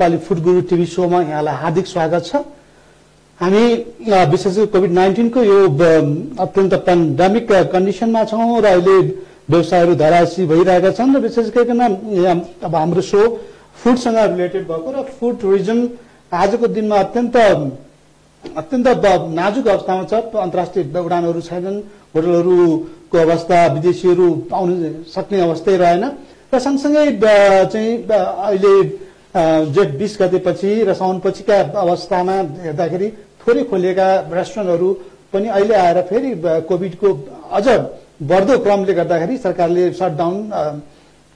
Nepali food गुरु TV सोमा यहाँलाई हार्दिक स्वागत छ। हामी विशेष गरी कोभिड नाइन्टिनको यो अत्यन्त पेन्डेमिक कन्डिसनमा छौँ र अहिले व्यवसायहरू धराशी भइरहेका छन् र विशेष गरिकन अब हाम्रो सो फुडसँग रिलेटेड भएको र फुड टुरिज्म आजको दिनमा अत्यन्त अत्यन्त नाजुक अवस्थामा छ। अन्तर्राष्ट्रिय उडानहरू छैनन् होटलहरूको अवस्था विदेशीहरू आउन सक्ने अवस्थै रहेन। र सँगसँगै चाहिँ अहिले जेठ बिस गतेपछि र साउनपछिका अवस्थामा हेर्दाखेरि थोरै खोलिएका रेस्टुरेन्टहरू पनि अहिले आएर फेरि कोभिडको अझ बढ्दो क्रमले गर्दाखेरि सरकारले सटडाउन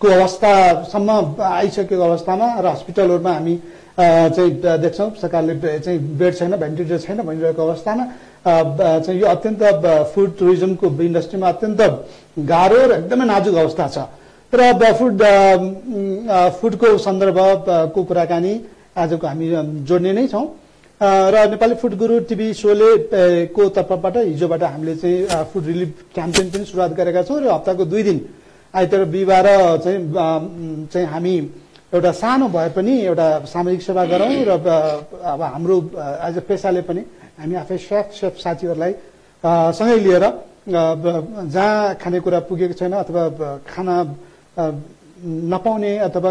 को अवस्थासम्म आइसकेको अवस्थामा र हस्पिटलहरूमा हामी चाहिँ देख्छौँ सरकारले चाहिँ बेड छैन भेन्टिलेटर छैन भनिरहेको अवस्थामा चाहिँ यो अत्यन्त फुड टुरिज्मको इन्डस्ट्रीमा अत्यन्त गाह्रो र एकदमै नाजुक अवस्था छ। र फुड फुडको सन्दर्भको कुराकानी आजको हामी जोड्ने नै छौँ। र नेपाली फुड गुरु टिभी सोले को तर्फबाट हिजोबाट हामीले चाहिँ फुड रिलिफ क्याम्पेन पनि सुरुवात गरेका छौँ र हप्ताको दुई दिन आइतबार बिहिबार चाहिँ चाहिँ हामी एउटा सानो भए पनि एउटा सामाजिक सेवा गरौँ र अब हाम्रो एज अ पेसाले पनि हामी आफै सेफ सेफ साथीहरूलाई सँगै लिएर जहाँ खानेकुरा पुगेको छैन अथवा खाना नपाउने अथवा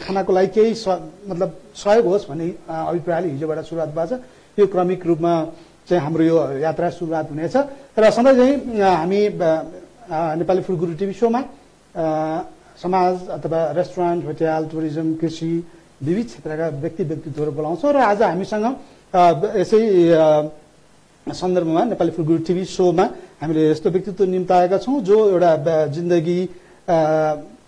खानाको लागि केही मतलब सहयोग होस् भन्ने अभिप्रायले हिजोबाट सुरुवात भएको छ। यो क्रमिक रूपमा चाहिँ हाम्रो यो यात्रा सुरुवात हुनेछ। र सधैँ चाहिँ हामी नेपाली फुड गुरु टिभी सोमा समाज अथवा रेस्टुरेन्ट होटेल टुरिज्म कृषि विविध क्षेत्रका व्यक्ति व्यक्तित्वहरू बोलाउँछौँ। र आज हामीसँग यसै सन्दर्भमा नेपाली फुड गुरु टिभी सोमा हामीले यस्तो व्यक्तित्व निम्ताएका छौँ जो एउटा जिन्दगी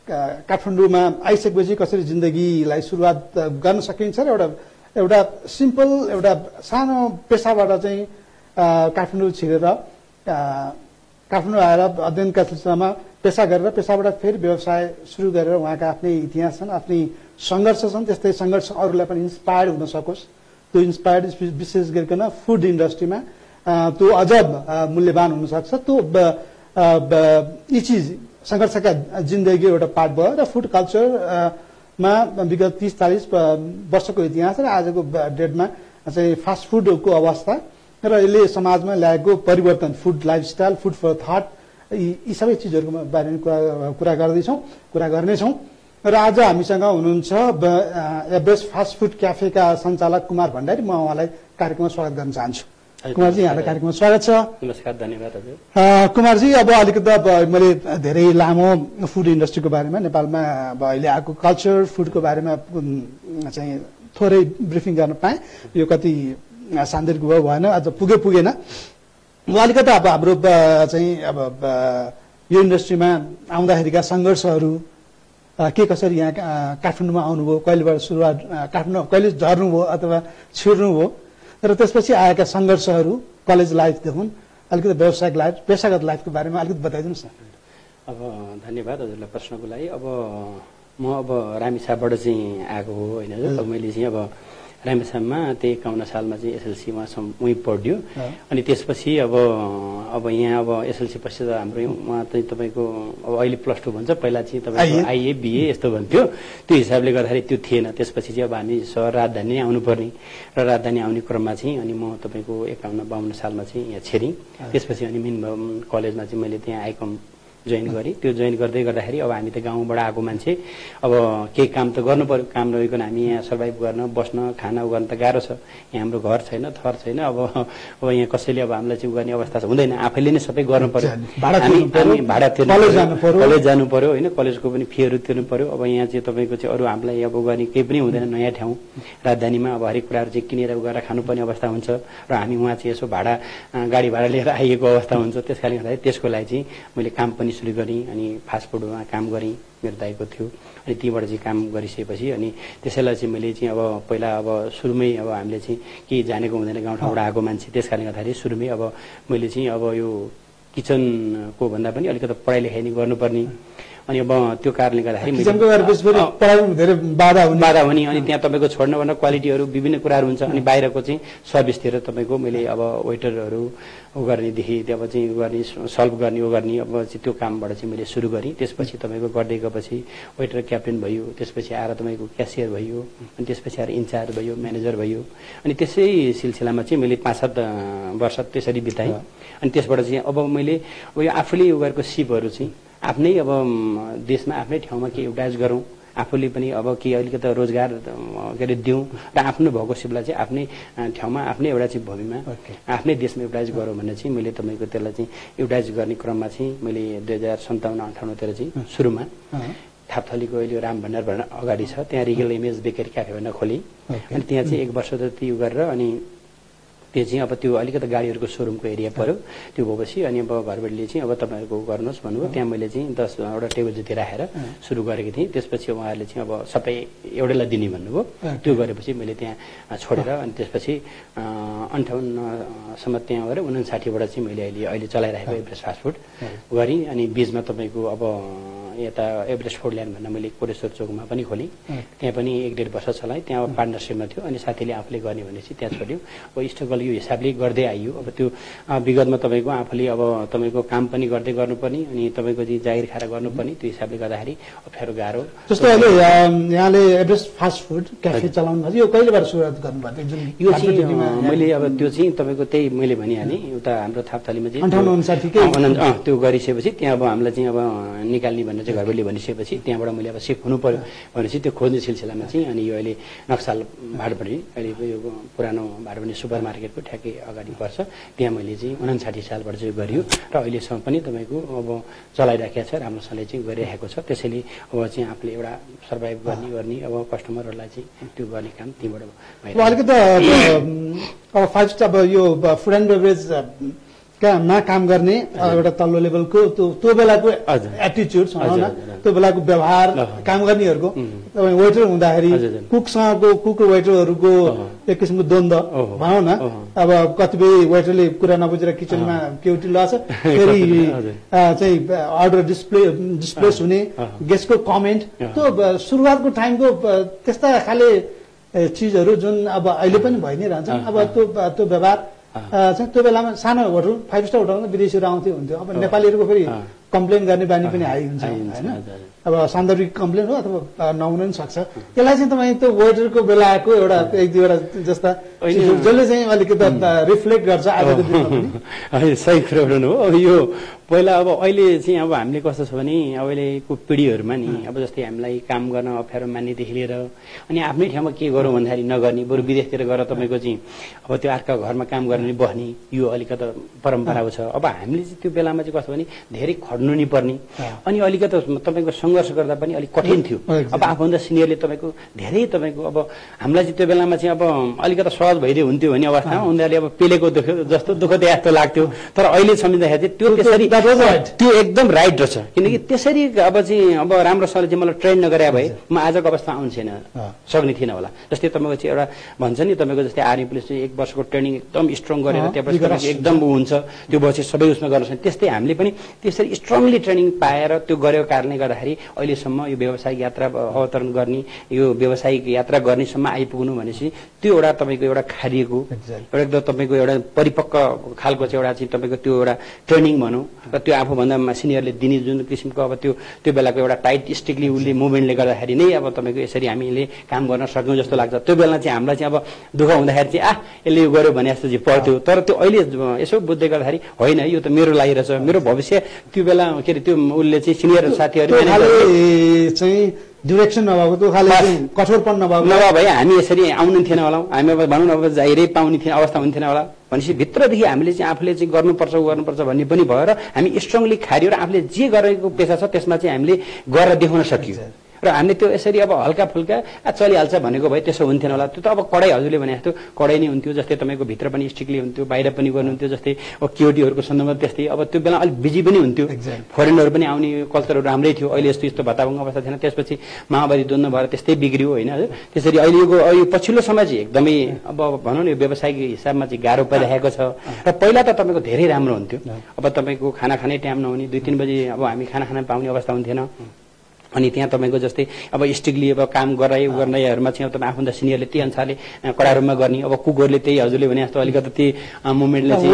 काठमाडौँमा आइसकेपछि कसरी जिन्दगीलाई सुरुवात गर्न सकिन्छ र एउटा एउटा सिम्पल एउटा सानो पेसाबाट चाहिँ काठमाडौँ छिरेर काठमाडौँ आएर अध्ययनका सिलसिलामा पेसा गरेर पेसाबाट फेरि व्यवसाय सुरु गरेर उहाँका आफ्नै इतिहास छन् आफ्नै सङ्घर्ष छन् त्यस्तै सङ्घर्ष अरूलाई पनि इन्सपायर्ड हुन सकोस्। त्यो इन्सपायर्ड विशेष गरिकन फुड इन्डस्ट्रीमा त्यो अझ मूल्यवान हुनसक्छ। त्यो यी चिज सङ्घर्षका जिन्दगी एउटा पार्ट भयो र फुड कल्चर अ, मा विगत तिस चालिस वर्षको इतिहास र आजको डेटमा चाहिँ फास्ट फुडको अवस्था र यसले समाजमा ल्याएको परिवर्तन food lifestyle food for that यी सबै चिजहरूको बारेमा कुरा कुरा गर्दैछौँ कुरा गर्नेछौँ। र आज हामीसँग हुनुहुन्छ एभरेस्ट फास्ट फुड क्याफेका सञ्चालक कुमार भण्डारी। म उहाँलाई कार्यक्रममा स्वागत गर्न चाहन्छु। कुमारजी यहाँलाई कार्यक्रममा स्वागत छ। नमस्कार धन्यवाद हजुर। कुमारजी अब अलिकति अब मैले धेरै लामो फुड इन्डस्ट्रीको बारेमा नेपालमा अब अहिले आएको कल्चर फुडको बारेमा चाहिँ थोरै ब्रिफिङ गर्न पाएँ। यो कति सान्दर्भिक भयो भएन अझ पुगे पुगेन। अब अलिकति अब हाम्रो चाहिँ अब यो इन्डस्ट्रीमा आउँदाखेरिका सङ्घर्षहरू के कसरी यहाँ काठमाडौँमा आउनुभयो कहिलेबाट सुरुवात काठमाडौँ कहिले झर्नुभयो अथवा छिर्नुभयो र त्यसपछि आएका सङ्घर्षहरू कलेज लाइफदेखि अलिकति व्यावसायिक लाइफ पेसागत लाइफको बारेमा अलिकति बताइदिनुहोस् न। अब धन्यवाद हजुरलाई प्रश्नको लागि। अब म अब रामेछापबाट चाहिँ आएको हो होइन? मैले चाहिँ अब रामेछापमा त्यही एकाउन्न सालमा चाहिँ एसएलसीमा उहीँ पढ्यो। अनि त्यसपछि अब अब यहाँ अब एसएलसी पछि त हाम्रो उहाँ चाहिँ तपाईँको अब अहिले प्लस टू भन्छ पहिला चाहिँ तपाईँको आइए। आइए बिए यस्तो भन्थ्यो। त्यो हिसाबले गर्दाखेरि त्यो थिएन। त्यसपछि चाहिँ अब हामी सहर राजधानी नै आउनुपर्ने। र राजधानी आउने क्रममा चाहिँ अनि म तपाईँको एकाउन्न बाहन्न सालमा चाहिँ यहाँ छेरिङ त्यसपछि अनि मेन कलेजमा चाहिँ मैले त्यहाँ आइकम जोइन गरेँ। त्यो जोइन गर्दै गर्दाखेरि अब हामी त गाउँबाट आएको मान्छे। अब केही काम त गर्नु पर्यो। काम नगरिकन हामी यहाँ सर्भाइभ गर्न बस्न खाना उ गर्न त गाह्रो छ। यहाँ हाम्रो घर छैन थर छैन। अब अब यहाँ कसैले अब हामीलाई चाहिँ उ गर्ने अवस्था छ। हुँदैन। आफैले नै सबै गर्नु पर्यो। भाडा हामी तिर्नु भाडा कलेज जानु पर्यो। होइन? कलेजको पनि फीहरू तिर्नु पर्यो। अब यहाँ चाहिँ तपाईँको चाहिँ अरू हामीलाई अब गर्ने केही पनि हुँदैन। नयाँ ठाउँ। राजधानीमा अब हरेक कुराहरू चाहिँ किनेर गएर खानुपर्ने अवस्था हुन्छ। र हामी उहाँ चाहिँ यसो भाडा गाडी भाडा लिएर आइएको अवस्था हुन्छ। त्यस कारणले गर्दाखेरि त्यसको लागि चाहिँ मैले काम पनि सुरु गरेँ अनि फास्ट फुडमा काम गरेँ मेरो दाइको थियो। अनि तीबाट चाहिँ काम गरिसकेपछि अनि त्यसैलाई चाहिँ मैले चाहिँ अब पहिला अब सुरुमै अब हामीले चाहिँ केही जानेको हुँदैन गाउँठाउँबाट आएको मान्छे। त्यस कारणले गर्दाखेरि सुरुमै अब मैले चाहिँ अब यो किचनको भन्दा पनि अलिकति पढाइ लेखाइ नै गर्नुपर्ने। अनि अब त्यो कारणले गर्दाखेरि बाधा हुने। अनि त्यहाँ तपाईँको छोड्न भन्न क्वालिटीहरू विभिन्न कुराहरू हुन्छ। अनि बाहिरको चाहिँ सर्भिसतिर तपाईँको मैले अब वेटरहरू उ गर्नेदेखि अब चाहिँ गर्ने सल्भ गर्ने उ गर्ने अब चाहिँ त्यो कामबाट चाहिँ मैले सुरु गरेँ। त्यसपछि तपाईँको गर्दै गएपछि वेटर क्याप्टेन भयो त्यसपछि आएर तपाईँको क्यासियर भयो अनि त्यसपछि आएर इन्चार्ज भयो म्यानेजर भयो। अनि त्यसै सिलसिलामा चाहिँ मैले पाँच सात वर्ष त्यसरी बिताएँ। अनि त्यसबाट चाहिँ अब मैले अब यो आफूले यो गरेको सिपहरू चाहिँ आफ्नै अब देशमा आफ्नै ठाउँमा केही युटाइज गरौँ। आफूले पनि अब केही अलिकति रोजगार के अरे दिउँ र आफ्नो भएको सिपलाई चाहिँ आफ्नै ठाउँमा आफ्नै एउटा चाहिँ भूमिमा. आफ्नै देशमा युटाइज गरौँ भने चाहिँ मैले तपाईँको त्यसलाई चाहिँ युटाइज गर्ने क्रममा चाहिँ मैले दुई हजार सन्ताउन्न अन्ठाउन्नतिर चाहिँ सुरुमा। थापथलीको अहिले राम भण्डार भनेर अगाडि छ त्यहाँ रिगल इमेज बेकरी क्याफे भनेर खोलेँ. अनि त्यहाँ चाहिँ एक वर्ष जति उ गरेर अनि त्यो चाहिँ अब त्यो अलिकति गाडीहरूको सोरुमको एरिया पऱ्यो। त्यो भएपछि अनि अब घरबाटले चाहिँ अब तपाईँहरूको गर्नुहोस् भन्नुभयो। त्यहाँ मैले चाहिँ दसवटा टेबल जति राखेर सुरु गरेको थिएँ। त्यसपछि उहाँहरूले चाहिँ अब सबै एउटैलाई दिने भन्नुभयो। त्यो गरेपछि मैले त्यहाँ छोडेर अनि त्यसपछि अन्ठाउन्नसम्म त्यहाँ गएर उनासाठीबाट चाहिँ मैले अहिले अहिले चलाइरहेको एभरेस्ट फास्टफुड गरेँ। अनि बिचमा तपाईँको अब यता एभरेस्ट फुड ल्यान्ड भनेर मैले कोरेश्वर चोकमा पनि खोलेँ। त्यहाँ पनि एक डेढ वर्ष चलाएँ। त्यहाँ पार्टनरसिपमा थियो अनि साथीले आफूले गर्ने भनेपछि त्यहाँ छोड्यो। अब स्ट्रगल यो हिसाबले गर्दै आइयो। अब त्यो विगतमा तपाईँको आफूले अब तपाईँको काम पनि गर्दै गर्नुपर्ने अनि तपाईँको चाहिँ जागिर खाएर गर्नुपर्ने त्यो हिसाबले गर्दाखेरि अप्ठ्यारो गाह्रो। जस्तो अहिले यहाँले एभरेस्ट फास्ट फुड क्याफे चलाउनु यो कहिलेबाट सुरुवात गर्नुभएको जुन यो चाहिँ मैले अब त्यो चाहिँ तपाईँको त्यही मैले भनिहालेँ। उता हाम्रो थापथालीमा चाहिँ त्यो गरिसकेपछि त्यहाँ अब हामीलाई चाहिँ अब निकाल्ने भनेर चाहिँ घरबेली भनिसकेपछि त्यहाँबाट मैले अब सिफ्ट हुनु पर्यो भनेपछि त्यो खोज्ने सिलसिलामा चाहिँ अनि यो अहिले नक्साल भाडबडी अहिले यो पुरानो भाडबडी सुपर मार्केटको ठ्याक्कै अगाडि पर्छ त्यहाँ मैले चाहिँ उनासाठी सालबाट चाहिँ गरियो र अहिलेसम्म पनि तपाईँको अब चलाइराखेको छ राम्रोसँगले चाहिँ गरिरहेको छ त्यसैले अब चाहिँ आफूले एउटा सर्भाइभ गर्ने गर्ने अब कस्टमरहरूलाई चाहिँ त्यो गर्ने काम त्यहीँबाट। अलिकति अब फाइभ स्टार अब यो फुड एन्ड बेभरेज मा काम गर्ने एउटा तल्लो लेभलको त्यो त्यो बेलाको। एटिच्युड भनौँ न हजुर, हजुर। त्यो बेलाको व्यवहार। काम गर्नेहरूको. तपाईँ वेटर हुँदाखेरि। कुकसँगको कुक र वेटरहरूको। एक किसिमको द्वन्द। भनौँ न। अब कतिपय वेटरले कुरा नबुझेर किचनमा केउटी लगाछ फेरि चाहिँ अर्डर डिस्प्ले डिस्प्लेस हुने। गेस्टको कमेन्ट। त्यो सुरुवातको टाइमको त्यस्ता खाले चिजहरू जुन अब अहिले पनि भइ नै रहन्छ अब। त्यो त्यो व्यवहार चाहिँ त्यो बेलामा सानो होटल फाइभ स्टार होटलमा विदेशीहरू आउँथ्यो हुन्थ्यो अब नेपालीहरूको फेरि। कम्प्लेन गर्ने बानी पनि हाई हुन्छ होइन। अब सान्दर्भिक कम्प्लेन हो अथवा नहुन पनि सक्छ। यसलाई चाहिँ तपाईँ त्यो वेटरको बेलाको एउटा एक दुईवटा जस्ता जसले चाहिँ अलिकति रिफ्लेक्ट गर्छ आजको दिनमा पनि। सही कुरो हो अब यो पहिला अब अहिले चाहिँ अब हामीले कस्तो छ भने अहिलेको पिँढीहरूमा नि अब जस्तै हामीलाई काम गर्न अप्ठ्यारो मान्नेदेखि लिएर अनि आफ्नै ठाउँमा के गरौँ भन्दाखेरि नगर्ने बरु विदेशतिर गएर तपाईँको चाहिँ अब त्यो अर्का घरमा काम गर्ने बस्ने यो अलिकति परम्परा छ। अब हामीले चाहिँ त्यो बेलामा चाहिँ कस्तो भने धेरै खट्नु नि पर्ने। अनि अलिकति तपाईँको सङ्घर्ष गर्दा पनि अलिक कठिन थियो. अब आफूभन्दा सिनियरले तपाईँको धेरै तपाईँको अब हामीलाई चाहिँ त्यो बेलामा चाहिँ अब अलिकति सहज भइदियो हुन्थ्यो भन्ने अवस्थामा उनीहरूले अब पेलेको दुःख जस्तो दुःख दिए जस्तो लाग्थ्यो। तर अहिले सम्झिँदाखेरि चाहिँ त्यो त्यो- त्यसरी. त्यो एकदम राइट रहेछ। किनकि त्यसरी अब चाहिँ अब राम्रोसँगले चाहिँ मलाई ट्रेन नगरे भए म आजको अवस्था आउनु छैन। अँ। सक्ने थिएन होला। जस्तै तपाईँको चाहिँ एउटा भन्छ नि तपाईँको जस्तै आर्मी पुलिस चाहिँ एक वर्षको ट्रेनिङ एकदम स्ट्रङ गरेर तपाईँको एकदम ऊ हुन्छ। त्यो भएपछि सबै उसमा गर्नु सक्छ त्यस्तै हामीले पनि त्यसरी स्ट्रङली ट्रेनिङ पाएर त्यो गरेको कारणले गर्दाखेरि अहिलेसम्म यो व्यावसायिक यात्रा अवतरण गर्ने यो व्यावसायिक यात्रा गर्नेसम्म आइपुग्नु भनेपछि त्यो एउटा तपाईँको एउटा खारिएको. एउटा एकदम तपाईँको एउटा परिपक्व खालको चाहिँ एउटा चाहिँ तपाईँको त्यो एउटा ट्रेनिङ भनौँ र त्यो आफूभन्दा सिनियरले दिने जुन किसिमको अब त्यो त्यो बेलाको एउटा टाइट स्टिकली उसले मुभमेन्टले गर्दाखेरि नै अब तपाईँको यसरी हामीले काम गर्न सक्यौँ जस्तो लाग्छ। त्यो बेला चाहिँ हामीलाई चाहिँ अब दुःख हुँदाखेरि चाहिँ आ यसले यो गर्यो भने जस्तो चाहिँ पर्थ्यो। तर त्यो अहिले यसो बुझ्दै गर्दाखेरि होइन यो त मेरो लागि रहेछ। मेरो भविष्य त्यो बेला के अरे त्यो उसले चाहिँ सिनियर साथीहरू चाहिँ डिरेक्सन नभएको त्यो खाले कठोरपन नभएको। नभए भए हामी यसरी आउनु थिएन होला। हामी अब भनौँ न अब जाहिरै पाउने थिएन अवस्था हुन्थेन होला। भनेपछि भित्रदेखि हामीले चाहिँ आफूले चाहिँ गर्नुपर्छ गर्नुपर्छ भन्ने पनि भयो र हामी स्ट्रङली खारियो र आफूले जे गरेको पेसा छ त्यसमा चाहिँ हामीले गरेर देखाउन सकियो। र हामीले त्यो यसरी अब हल्का फुल्का चलिहाल्छ भनेको भए त्यसो हुन्थेन होला। त्यो त अब कडाइ हजुरले भने जस्तो कडाइ नै हुन्थ्यो जस्तै तपाईँको भित्र पनि स्ट्रिक्टली हुन्थ्यो बाहिर पनि गर्नुहुन्थ्यो जस्तै अब केओटीहरूको सन्दर्भमा त्यस्तै। अब त्यो बेला अलिक बिजी पनि हुन्थ्यो. फरेनर पनि आउने कल्चरहरू राम्रै थियो। अहिले यस्तो यस्तो भताभङ्ग अवस्था थिएन। त्यसपछि माओवादी द्वन्द्व भएर त्यस्तै बिग्रियो होइन। त्यसरी अहिलेको यो पछिल्लो समय चाहिँ एकदमै अब भनौँ न यो व्यावसायिक हिसाबमा चाहिँ गाह्रो परिरहेको छ। र पहिला त तपाईँको धेरै राम्रो हुन्थ्यो। अब तपाईँको खाना खाने टाइम नहुने दुई तिन बजी अब हामी खाना खान पाउने अवस्था हुन्थेन। अनि त्यहाँ तपाईँको जस्तै अब स्ट्रिक्टली अब काम गराइ गर्नेहरूमा चाहिँ अब तपाईँ आफूभन्दा सिनियरले त्यही अनुसारले कडा रूपमा गर्ने। अब कुकहरूले त्यही हजुरले भने जस्तो अलिकति त्यही मुभमेन्टले चाहिँ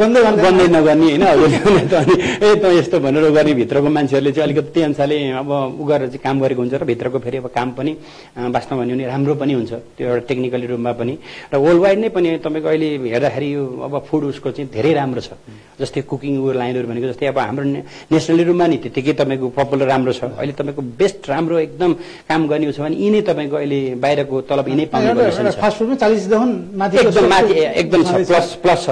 बन्दै नगर्ने होइन हजुरले भने त अनि ए त यस्तो भनेर गर्ने भित्रको मान्छेहरूले चाहिँ अलिकति त्यही अनुसारले अब उ गरेर चाहिँ काम गरेको हुन्छ र भित्रको फेरि अब काम पनि वास्तवमा भन्यो भने राम्रो पनि हुन्छ। त्यो एउटा टेक्निकली रूपमा पनि। र वर्ल्ड वाइड नै पनि तपाईँको अहिले हेर्दाखेरि यो अब फुड उसको चाहिँ धेरै राम्रो छ। जस्तै कुकिङ ऊ लाइनहरू भनेको जस्तै अब हाम्रो नेसनली रूपमा नि त्यतिकै तपाईँको पपुलर राम्रो छ। अहिले तपाईँको बेस्ट राम्रो एकदम काम गर्ने छ भने यिनै तपाईँको अहिले बाहिरको तलब यिनै एकदम छ प्लस प्लस छ।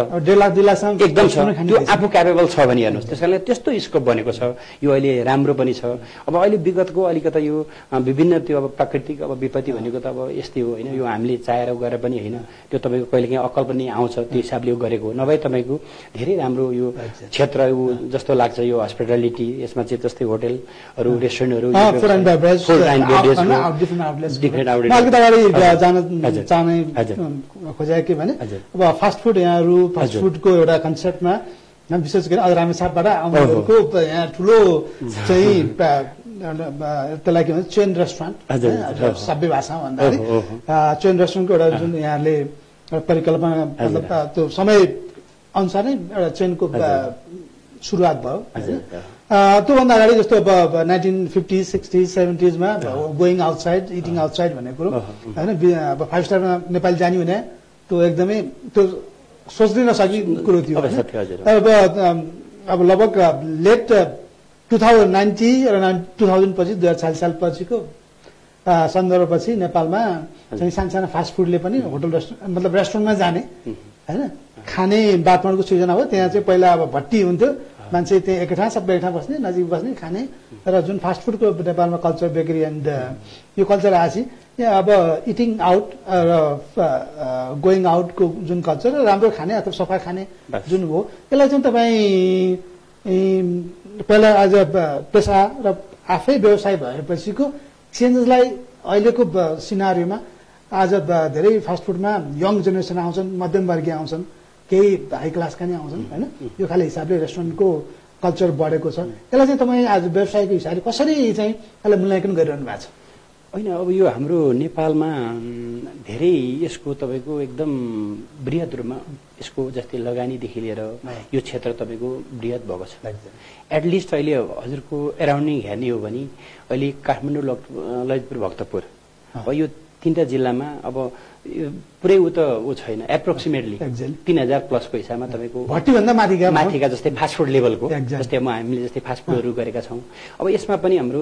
एकदम छ। त्यो। आफू क्यापेबल छ भने हेर्नुहोस्। त्यस कारणले त्यस्तो स्कोप बनेको छ। यो अहिले राम्रो पनि छ। अब अहिले विगतको अलिकति यो विभिन्न त्यो अब प्राकृतिक अब विपत्ति भनेको त अब यस्तै हो होइन। यो हामीले चाहेर गरेर पनि होइन। त्यो तपाईँको कहिले काहीँ अक्कल पनि आउँछ त्यो हिसाबले यो गरेको हो। नभए तपाईँको धेरै राम्रो यो क्षेत्र जस्तो लाग्छ यो हस्पिटालिटी यसमा चाहिँ जस्तै होटेलहरू रेस्टुरेन्टहरू। खोजेको के भने। अब फास्ट फुड यहाँहरू फास्ट। फुडको एउटा कन्सेप्टमा विशेष गरी अझ रामेछापबाट आउनेहरूको यहाँ ठुलो चाहिँ त्यसलाई के भन्छ चेन रेस्टुरेन्ट। सबै भाषामा भन्दाखेरि चेन रेस्टुरेन्टको एउटा जुन यहाँले परिकल्पना मतलब त्यो समय अनुसार नै एउटा चेनको। सुरुवात भयो त्योभन्दा अगाडि जस्तो अब नाइन्टिन फिफ्टी सिक्सटिज सेभेन्टिजमा गोइङ आउटसाइड इटिङ आउटसाइड भन्ने कुरो। होइन? अब फाइभ स्टारमा नेपाली जाने भने त्यो एकदमै त्यो सोच्नै नसकी कुरो थियो अब। अब लगभग लेट टु थाउजन्ड नाइन्टी र टु थाउजन्ड पछि दुई हजार चालिस साल पछिको सन्दर्भपछि नेपालमा चाहिँ सानसानो फास्ट फुडले पनि होटल रेस्टुरेन्ट मतलब रेस्टुरेन्टमा जाने होइन? खाने वातावरणको सृजना हो। त्यहाँ चाहिँ पहिला अब भट्टी हुन्थ्यो। मान्छे त्यहाँ एक ठाउँ सबै एक ठाउँ बस्ने नजिक बस्ने खाने। र जुन फास्ट फुडको नेपालमा कल्चर बेकरी एन्ड यो कल्चर आएपछि यहाँ अब इटिङ आउट र गोइङ आउटको जुन कल्चर र राम्रो खाने अथवा सफा खाने। जुन हो यसलाई चाहिँ तपाईँ पहिला एज अ पेसा र आफै व्यवसाय भएपछिको चेन्जेसलाई अहिलेको सिनारीमा आज धेरै फास्ट फुडमा यङ जेनेरेसन आउँछन् मध्यमवर्गीय आउँछन्। केही हाई क्लासका नै आउँछन् होइन? यो खाले हिसाबले रेस्टुरेन्टको कल्चर बढेको छ। यसलाई चाहिँ तपाईँ आज व्यवसायको हिसाबले कसरी चाहिँ यसलाई मूल्याङ्कन गरिरहनु भएको छ? होइन अब यो हाम्रो नेपालमा धेरै यसको तपाईँको एकदम वृहत रूपमा यसको जस्तै लगानीदेखि लिएर यो क्षेत्र तपाईँको वृहत भएको छ। एटलिस्ट अहिले हजुरको एराउन्डिङ हेर्ने हो भने अहिले काठमाडौँ ललितपुर भक्तपुर। अब यो तिनवटा जिल्लामा अब पुरै ऊ त ऊ छैन एप्रोक्सिमेटली. तिन हजार प्लसको हिसाबमा तपाईँको भट्टीभन्दा माथिका माथिका जस्तै फास्ट फुड लेभलको. जस्तै अब हामीले जस्तै फास्ट फुडहरू गरेका छौँ अब यसमा पनि हाम्रो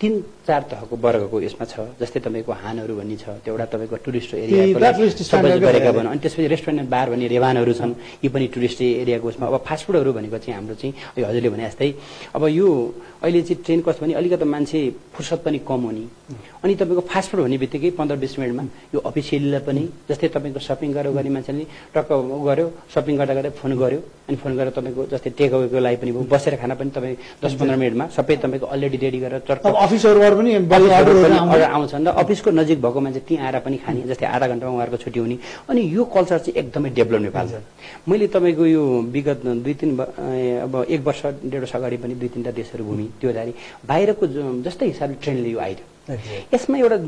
तिन चार तहको वर्गको यसमा छ जस्तै तपाईँको हानहरू भन्ने छ त्यो एउटा तपाईँको टुरिस्ट स्ट्यान्डर्डको गरेका एरिया। भनौँ। अनि त्यसपछि रेस्टुरेन्ट एन्ड बार भन्ने रेवानहरू छन् यी पनि टुरिस्ट एरियाको उसमा। अब फास्ट फुडहरू भनेको चाहिँ हाम्रो चाहिँ यो हजुरले भने जस्तै अब यो अहिले चाहिँ ट्रेन कस्तो भने अलिकति मान्छे फुर्सद पनि कम हुने। अनि तपाईँको फास्ट फुड भन्ने बित्तिकै पन्ध्र बिस मिनटमा यो अफिसियलीलाई पनि जस्तै तपाईँको सपिङ गरेर गर्ने मान्छेले टक्क उ गर्यो सपिङ गर्दा गर्दै फोन गर्यो अनि फोन गरेर तपाईँको जस्तै टेक अवेको लागि पनि बसेर खाना पनि तपाईँ दस पन्ध्र मिनटमा सबै तपाईँको अलरेडी रेडी गरेर चर्क अब अफिसहरूबाट पनि आउँछन् र अफिसको नजिक भएको मान्छे त्यहीँ आएर पनि खाने जस्तै आधा घन्टामा उहाँहरूको छुट्टी हुने। अनि यो कल्चर चाहिँ एकदमै डेभलप नेपाल मैले तपाईँको यो विगत दुई तिन अब एक वर्ष डेढ वर्ष अगाडि पनि दुई तिनवटा देशहरू घुमेँ त्यो जारी बाहिरको जस्तै हिसाबले ट्रेनले यो आइरह्यो। यसमा एउटा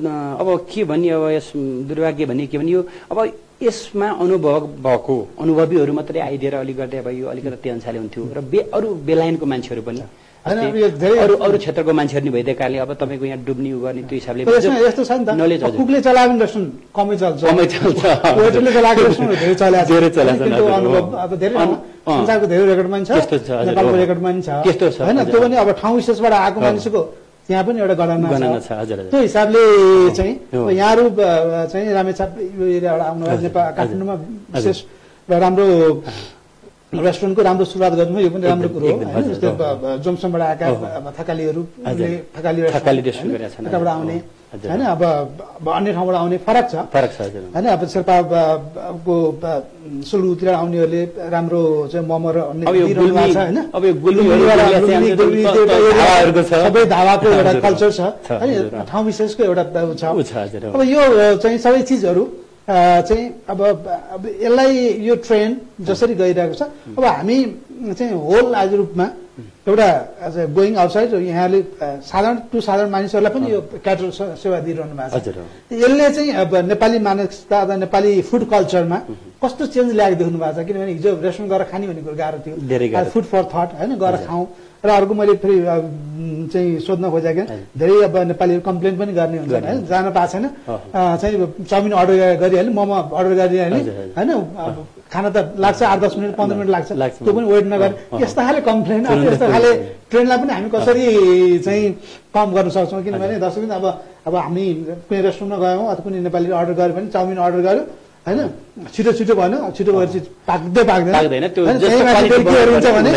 अब के भन्ने अब यस दुर्भाग्य भन्ने के भने यो अब यसमा अनुभव भएको अनुभवीहरू मात्रै आइदिएर अलिक गर्दै अब यो अलिकति त्यो अनुसारले हुन्थ्यो। र बे अरू बेलायनको मान्छेहरू पनि अरू अरू क्षेत्रको मान्छेहरू नि भइदिएको कारणले अब तपाईँको यहाँ डुब्ने उ गर्ने त्यो हिसाबले यस्तो छ नि त कुकले चलायो भने रेस्टुरेन्ट कमै चल्छ कमै चल्छ। वेटरले चलाएको रेस्टुरेन्ट धेरै चलेको छ धेरै हजुर, अनुभव। अब धेरै। संसारको धेरै रेकर्ड पनि छ त्यस्तो छ, हजुर, नेपालको। रेकर्ड पनि छ त्यस्तो छ, होइन। त्यो पनि अब ठाउँ विशेषबाट आएको हो। मानिसको त्यहाँ पनि एउटा गणना छ। त्यो हिसाबले चाहिँ यहाँहरू चाहिँ रामेछाप यो एरियाबाट आउनु नेपाल। काठमाडौँमा विशेष र राम्रो रेस्टुरेन्टको राम्रो सुरुवात गर्नु यो पनि राम्रो कुरो हो होइन जस्तै जोमसोमबाट आएका हो। अब थकालीहरू हजुर। उसले थकाली थकाली रेस्टुरेन्ट रेस्टुरेन्ट होइन? गरेका छन्, यताबाट हजुर, आउने। होइन अब अन्य ठाउँबाट आउने फरक छ फरक छ होइन अब शेर्पा ब- ब- को ब- सुलुतिर आउनेहरूले राम्रो चाहिँ मोमो र अन्य होइन। सबै धावाको एउटा। कल्चर छ छ, है हजुर। ठाउँ विशेषको एउटा छ। अब यो चाहिँ सबै चिजहरू चाहिँ अब अब यसलाई यो ट्रेन्ड जसरी गइरहेको छ अब हामी चाहिँ होल आज रूपमा एउटा गोइङ आउटसाइड यहाँले साधारण टु साधारण मानिसहरूलाई पनि यो क्याटर सेवा दिइरहनु भएको छ। यसले चाहिँ अब नेपाली मानसिकता अथवा नेपाली फुड कल्चरमा कस्तो चेन्ज ल्याएको देख्नु भएको छ? किनभने हिजो रेस्टुरेन्ट गएर खाने भनेको गाह्रो थियो। फुड फर थट होइन गएर खाउँ। र अर्को मैले फेरि चाहिँ सोध्न खोजेको धेरै अब नेपालीहरू कम्प्लेन पनि गर्ने हुन्छ होइन जान पाएको छैन। चाहिँ चाउमिन अर्डर गरिहाल्यो मोमो अर्डर हजुर। होइन? खाना त लाग्छ आठ दस मिनट पन्ध्र मिनट लाग्छ। त्यो पनि वेट नगरे। यस्ता खाले कम्प्लेन अब यस्तो खाले ट्रेन्डलाई पनि हामी कसरी चाहिँ कम गर्न सक्छौँ? किनभने दर्शक अब अब हामी कुनै रेस्टुरेन्टमा गयौँ अथवा कुनै नेपालीले अर्डर गर्यो भने चाउमिन अर्डर गर्यो होइन? छिटो छिटो भएन छिटो भएर चाहिँ पाक्दै पाक्दैन। के हुन्छ भने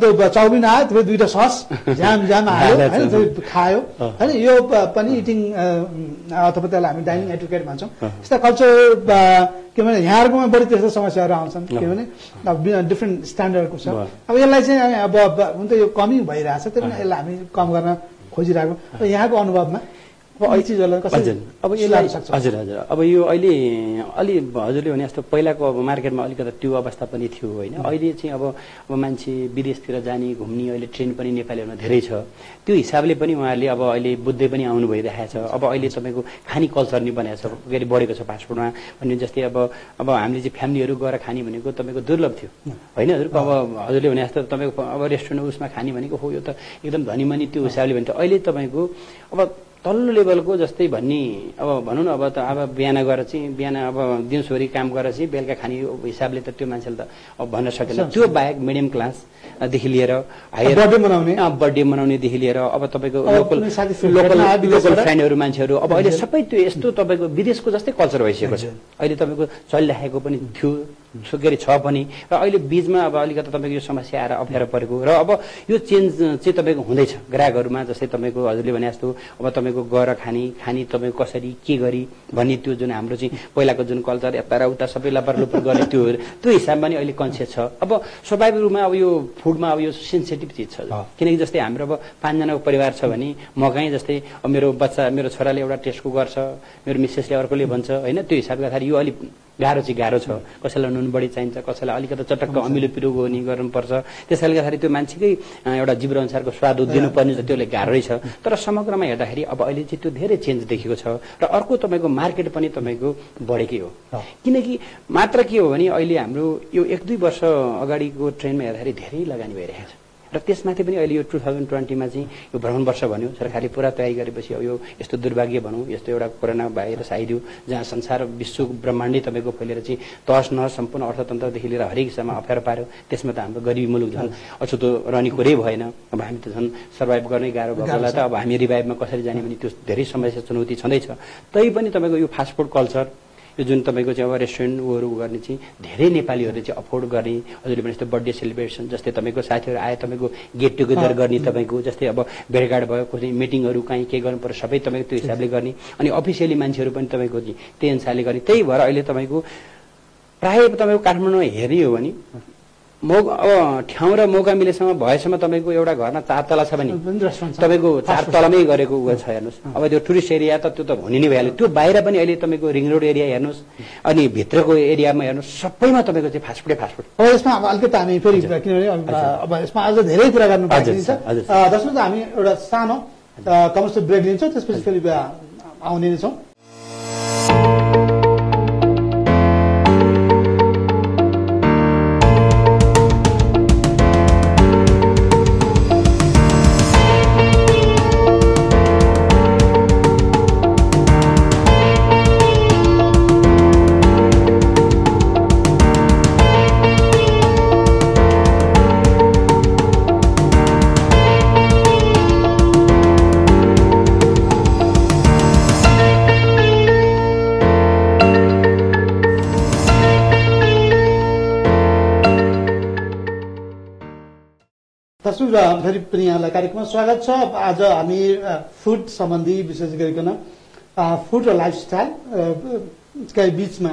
त्यो। चाउमिन आयो त्यो दुइटा सस जाम जाम हाल्यो हालेको होइन? खायो। होइन? यो पनि इटिङ अथवा त्यसलाई हामी डाइनिङ एडुकेट भन्छौँ। यस्ता कल्चर के भने यहाँहरूकोमा बढी त्यस्तो समस्याहरू आउँछन् अँ। किनभने अब डिफ्रेन्ट स्ट्यान्डर्डको छ। अब यसलाई चाहिँ अब हुन त यो कमी भइरहेछ त्यही पनि यसलाई हामी कम गर्न खोजिरहेको। यहाँको अनुभवमा? अब कसरी हजुर अब यसलाई? हजुर हजुर। अब यो अहिले अलि हजुरले भने जस्तो पहिलाको अब मार्केटमा अलिकति त्यो अवस्था पनि थियो होइन? अहिले चाहिँ अब अब मान्छे विदेशतिर जाने घुम्ने अहिले ट्रेन्ड पनि नेपालीहरूमा धेरै छ। त्यो हिसाबले पनि उहाँहरूले अब अहिले बुझ्दै पनि आउनु भइरहेको छ अब अहिले तपाईँको खाने कल्चर नि बनाएको छ के अरे बढेको छ फास्टफुडमा भन्ने जस्तै अब अब हामीले चाहिँ फ्यामिलीहरू गएर खाने भनेको तपाईँको दुर्लभ थियो। होइन? हजुर अब हजुरले भने जस्तो तपाईँको अब रेस्टुरेन्ट उसमा खाने भनेको हो यो त एकदम धनीमनी त्यो हिसाबले भने त अहिले तपाईँको अब तल्लो लेभलको जस्तै भन्ने अब भनौँ न अब त अब बिहान गएर चाहिँ बिहान अब दिउँसोरी काम गरेर चाहिँ बेलुका खाने हिसाबले त त्यो मान्छेले त अब भन्न सकेन। त्यो बाहेक मिडियम क्लासदेखि लिएर हायर बर्थडे मनाउने? बर्थडे मनाउनेदेखि लिएर अब तपाईँको लोकल लोकल लोकल? फ्रेन्डहरू मान्छेहरू अब अहिले सबै त्यो यस्तो तपाईँको विदेशको जस्तै कल्चर भइसकेको छ। अहिले तपाईँको चलिराखेको पनि थियो। के अरे छ पनि। र अहिले बिचमा अब अलिकति तपाईँको यो समस्या आएर अप्ठ्यारो परेको। र अब यो चेन्ज चाहिँ तपाईँको हुँदैछ ग्राहकहरूमा जस्तै तपाईँको हजुरले भने जस्तो अब तपाईँको गएर खाने खाने तपाईँको कसरी के गरी भन्ने त्यो जुन हाम्रो चाहिँ पहिलाको जुन कल्चर यता र उता सबै लपर लुपर गर्ने त्यो त्यो हिसाबमा नि अहिले कन्सियस छ। अब स्वाभाविक रूपमा अब यो फुडमा अब यो सेन्सिटिभ चिज छ। किनकि जस्तै हाम्रो अब पाँचजनाको परिवार छ भने म कहीँ जस्तै अब मेरो बच्चा मेरो छोराले एउटा टेस्टको गर्छ मेरो मिसेसले अर्कोले भन्छ होइन? त्यो हिसाबले गर्दाखेरि यो अलिक गाह्रो चाहिँ गाह्रो छ। कसैलाई नुन बढी चाहिन्छ कसैलाई अलिकति चटक्क अमिलो पिरो गोनी गर्नुपर्छ। त्यसैले गर्दाखेरि त्यो मान्छेकै एउटा जिब्रो अनुसारको स्वाद दिनुपर्ने छ त्यसले गाह्रै छ। तर समग्रमा हेर्दाखेरि अब अहिले चाहिँ त्यो धेरै चेन्ज देखेको छ। र अर्को तपाईँको मार्केट पनि तपाईँको बढेकै हो। किनकि मात्र के हो भने अहिले हाम्रो यो एक दुई वर्ष अगाडिको ट्रेनमा हेर्दाखेरि धेरै लगानी भइरहेको छ। र त्यसमाथि पनि अहिले यो टु थाउजन्ड ट्वेन्टीमा चाहिँ यो भ्रमण वर्ष भन्यो। सरकारले पुरा तयारी गरेपछि अब यो यस्तो दुर्भाग्य भनौँ यस्तो एउटा कोरोना भाइरस आइदियो जहाँ संसार विश्व ब्रह्माण्डै तपाईँको फैलेर चाहिँ तहस नहस सम्पूर्ण अर्थतन्त्रदेखि लिएर हरेक हिसाबमा अप्ठ्यारो पार्यो। त्यसमा त हाम्रो गरिबी मुलुक झन् अछुतो रहने कुरै भएन। अब हामी त झन् सर्भाइभ गर्नै गाह्रो भएको त। अब हामी रिभाइभमा कसरी जाने भने त्यो धेरै समस्या चुनौती छँदैछ। तै पनि तपाईँको यो फास्टफुड कल्चर यो जुन तपाईँको चाहिँ अब रेस्टुरेन्ट ऊहरू गर्ने चाहिँ धेरै नेपालीहरूले चाहिँ अफोर्ड गर्ने हजुरले भने जस्तो बर्थडे सेलिब्रेसन जस्तै तपाईँको साथीहरू आए तपाईँको गेट टुगेदर गर्ने तपाईँको जस्तै अब भेटघाट भयो कुनै मिटिङहरू कहीँ के गर्नु पर्यो सबै तपाईँको त्यो हिसाबले गर्ने अनि अफिसियली मान्छेहरू पनि तपाईँको त्यही अनुसारले गर्ने। त्यही भएर अहिले तपाईँको प्रायः तपाईँको काठमाडौँमा हेर्ने हो भने मौ अब ठाउँ र मौका मिलेसम्म भएसम्म तपाईँको एउटा घरमा चार तला छ भने। तपाईँको चार। तलमै गरेको उयो छ हेर्नुहोस्। अब त्यो टुरिस्ट एरिया त त्यो त हुने नै भइहाल्यो। त्यो बाहिर पनि अहिले तपाईँको रिङ रोड एरिया हेर्नुहोस् अनि भित्रको एरियामा हेर्नुहोस् सबैमा तपाईँको चाहिँ फास्टफुडै फास्टफुड अब यसमा अब अलिकति हामी फेरि किनभने अब यसमा अझ धेरै कुरा गर्नु दर्शक हामी एउटा सानो कमर्सियल ब्रेक लिन्छौँ त्यसपछि फेरि आउने नै छौँ फेरि पनि यहाँलाई कार्यक्रममा स्वागत छ। आज हामी फुड सम्बन्धी विशेष गरिकन फुड र लाइफस्टाइल अ, का बिचमा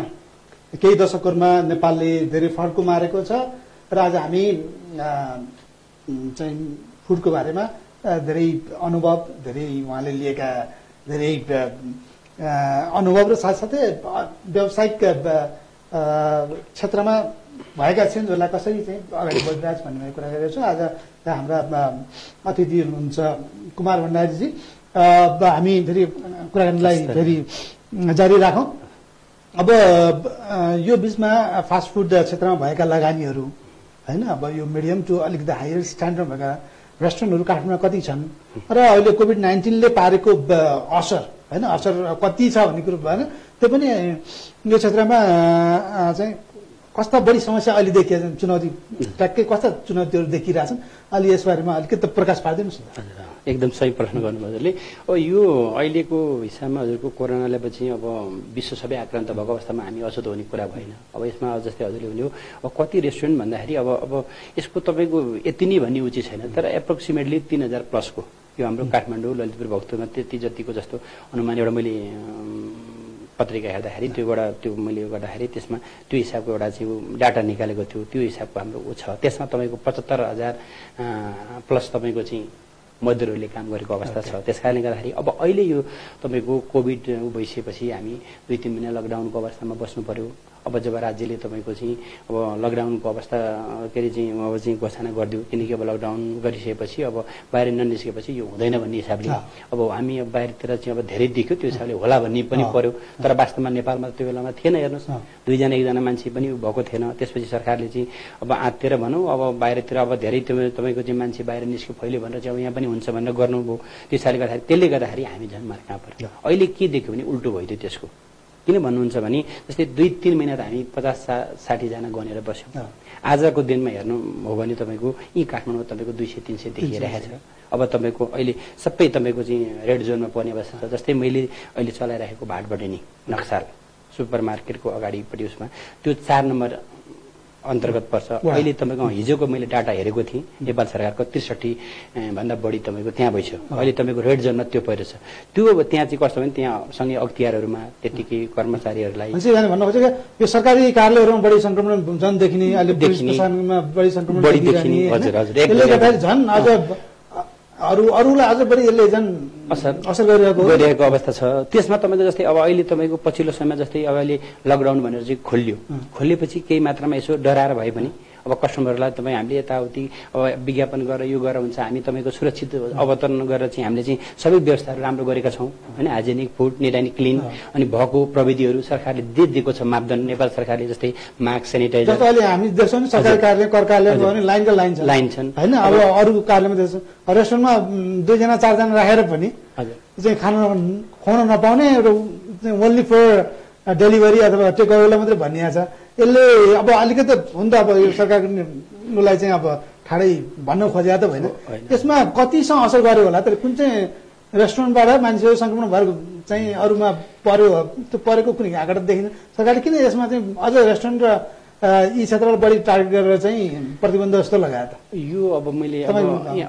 केही दशकहरूमा नेपालले धेरै फड्को मारेको छ र आज हामी चाहिँ फुडको बारेमा धेरै अनुभव धेरै उहाँले लिएका धेरै अनुभव र साथसाथै व्यावसायिक क्षेत्रमा भएका चेन्जहरूलाई कसरी चाहिँ अगाडि बढिरहेछ भन्ने कुरा गरेको छु। आज हाम्रा अतिथि हुनुहुन्छ कुमार भण्डारीजी। हामी फेरि कुराकानीलाई फेरि जारी राखौँ। अब यो बिचमा फास्ट फुड क्षेत्रमा भएका लगानीहरू होइन अब यो मिडियम टु अलिकति हायर स्ट्यान्डर्ड भएका रेस्टुरेन्टहरू काठमाडौँमा कति छन्? र अहिले कोभिड नाइन्टिनले पारेको असर होइन असर कति छ भन्ने कुरो भएन। त्यो पनि यो क्षेत्रमा चाहिँ कस्ता बढी समस्या अहिले देखिएको छन् चुनौती ट्याक्कै कस्ता चुनौतीहरू देखिरहेछन् अलि यसबारेमा अलिकति प्रकाश पारिदिनुहोस् न एकदम सही प्रश्न गर्नुभयो हजुरले। अब यो अहिलेको हिसाबमा हजुरको कोरोनाले पछि अब विश्व सबै आक्रान्त भएको अवस्थामा हामी अछुत हुने कुरा भएन। अब यसमा जस्तै हजुरले भन्यो अब कति रेस्टुरेन्ट भन्दाखेरि अब अब यसको तपाईँको यति नै भन्ने उचित छैन तर एप्रोक्सिमेटली तिन हजार प्लसको यो हाम्रो काठमाडौँ ललितपुर भक्तपुरमा त्यति जतिको जस्तो अनुमान एउटा मैले पत्रिका हेर्दाखेरि त्यो एउटा त्यो मैले उयो गर्दाखेरि त्यसमा त्यो हिसाबको एउटा चाहिँ डाटा निकालेको थियो त्यो हिसाबको हाम्रो ऊ छ। त्यसमा तपाईँको पचहत्तर हजार प्लस तपाईँको चाहिँ मजदुरहरूले काम गरेको अवस्था छ। त्यस कारणले गर्दाखेरि अब अहिले यो तपाईँको कोभिड भइसकेपछि हामी दुई तिन महिना लकडाउनको अवस्थामा बस्नु पर्यो। अब जब राज्यले तपाईँको चाहिँ अब लकडाउनको अवस्था के अरे चाहिँ अब चाहिँ घोषणा गरिदियो किनकि अब लकडाउन गरिसकेपछि अब बाहिर ननिस्केपछि यो हुँदैन भन्ने हिसाबले। अब हामी अब बाहिरतिर चाहिँ अब धेरै देख्यो त्यो हिसाबले होला भन्ने पनि। पर्यो। तर वास्तवमा नेपालमा त्यो बेलामा थिएन हेर्नुहोस्। अँ। दुईजना एकजना मान्छे पनि भएको थिएन। त्यसपछि सरकारले चाहिँ अब आत्तिएर भनौँ अब बाहिरतिर अब धेरै त्यो तपाईँको चाहिँ मान्छे बाहिर निस्क्यो फैल्यो भनेर चाहिँ अब यहाँ पनि हुन्छ भनेर गर्नुभयो। त्यो हिसाबले गर्दाखेरि त्यसले गर्दाखेरि हामी झन् मार कहाँ पर्यो? अहिले के देख्यो भने उल्टो भइदियो त्यसको। किन भन्नुहुन्छ भने जस्तै दुई तिन महिना त हामी पचास सा साठीजना गनेर बस्यौँ। आजको दिनमा हेर्नु हो भने तपाईँको यी काठमाडौँ तपाईँको दुई सय तिन सय देखिरहेको छ। अब तपाईँको अहिले सबै तपाईँको चाहिँ रेड जोनमा पर्ने अवस्था छ। जस्तै मैले अहिले चलाइरहेको भाटबटेनी नक्साल सुपर मार्केटको अगाडिपट्टि उसमा त्यो चार नम्बर अन्तर्गत पर्छ। अहिले तपाईँको हिजोको मैले डाटा हेरेको थिएँ नेपाल सरकारको त्रिसठी भन्दा बढी तपाईँको त्यहाँ भइसक्यो। अहिले तपाईँको रेड जोनमा त्यो पहिरो छ त्यो अब त्यहाँ चाहिँ कस्तो भने त्यहाँ सँगै अख्तियारहरूमा त्यत्तिकै कर्मचारीहरूलाई भन्नु यो सरकारी कार्यालयहरूमा बढी संक्रमण झन् देखिने अहिले बढी झन् अझ अरू अरूलाई अझ बढी यसले झन् असर असर गरिरहेको। गरिरहेको अवस्था छ। त्यसमा तपाईँको जस्तै अब अहिले तपाईँको पछिल्लो समयमा जस्तै अब अहिले लकडाउन भनेर चाहिँ खोलियो। खोलिएपछि केही मात्रामा यसो डराएर भए पनि अब कस्टमरहरूलाई तपाईँ हामीले यताउति अब विज्ञापन गरेर यो गरेर हुन्छ हामी तपाईँको सुरक्षित अवतरण गरेर चाहिँ हामीले चाहिँ सबै व्यवस्थाहरू राम्रो गरेका छौँ। होइन हाइजेनिक फुड निरानी क्लिन अनि भएको प्रविधिहरू सरकारले जे दिएको छ मापदण्ड। नेपाल सरकारले जस्तै मास्क सेनिटाइजर अहिले हामी देख्छौँ नि सरकारी हजुर। कार्यालय कर कार्यालय हजुर। भने लाइनको लाइन लाइन छन्। होइन अब अरू कार्यालयमा देख्छौँ। रेस्टुरेन्टमा दुईजना चारजना राखेर पनि चाहिँ खान खुवाउन नपाउने ओन्ली फर डेलिभरी अथवा टेक अवेलाई मात्रै भनिएको छ। यसले अब अलिकति हुन त अब यो सरकारलाई चाहिँ अब ठाडै भन्न खोजेको त होइन होइन। यसमा कतिसँग असर गर्यो होला? तर कुन चाहिँ रेस्टुरेन्टबाट मान्छेहरू सङ्क्रमण भएर चाहिँ अरूमा पर्यो त्यो परेको कुनै आँकडा देखिन्छ सरकारले किन यसमा चाहिँ अझ रेस्टुरेन्ट र यी क्षेत्रलाई बढी टार्गेट गरेर चाहिँ प्रतिबन्ध जस्तो लगायो त। यो अब मैले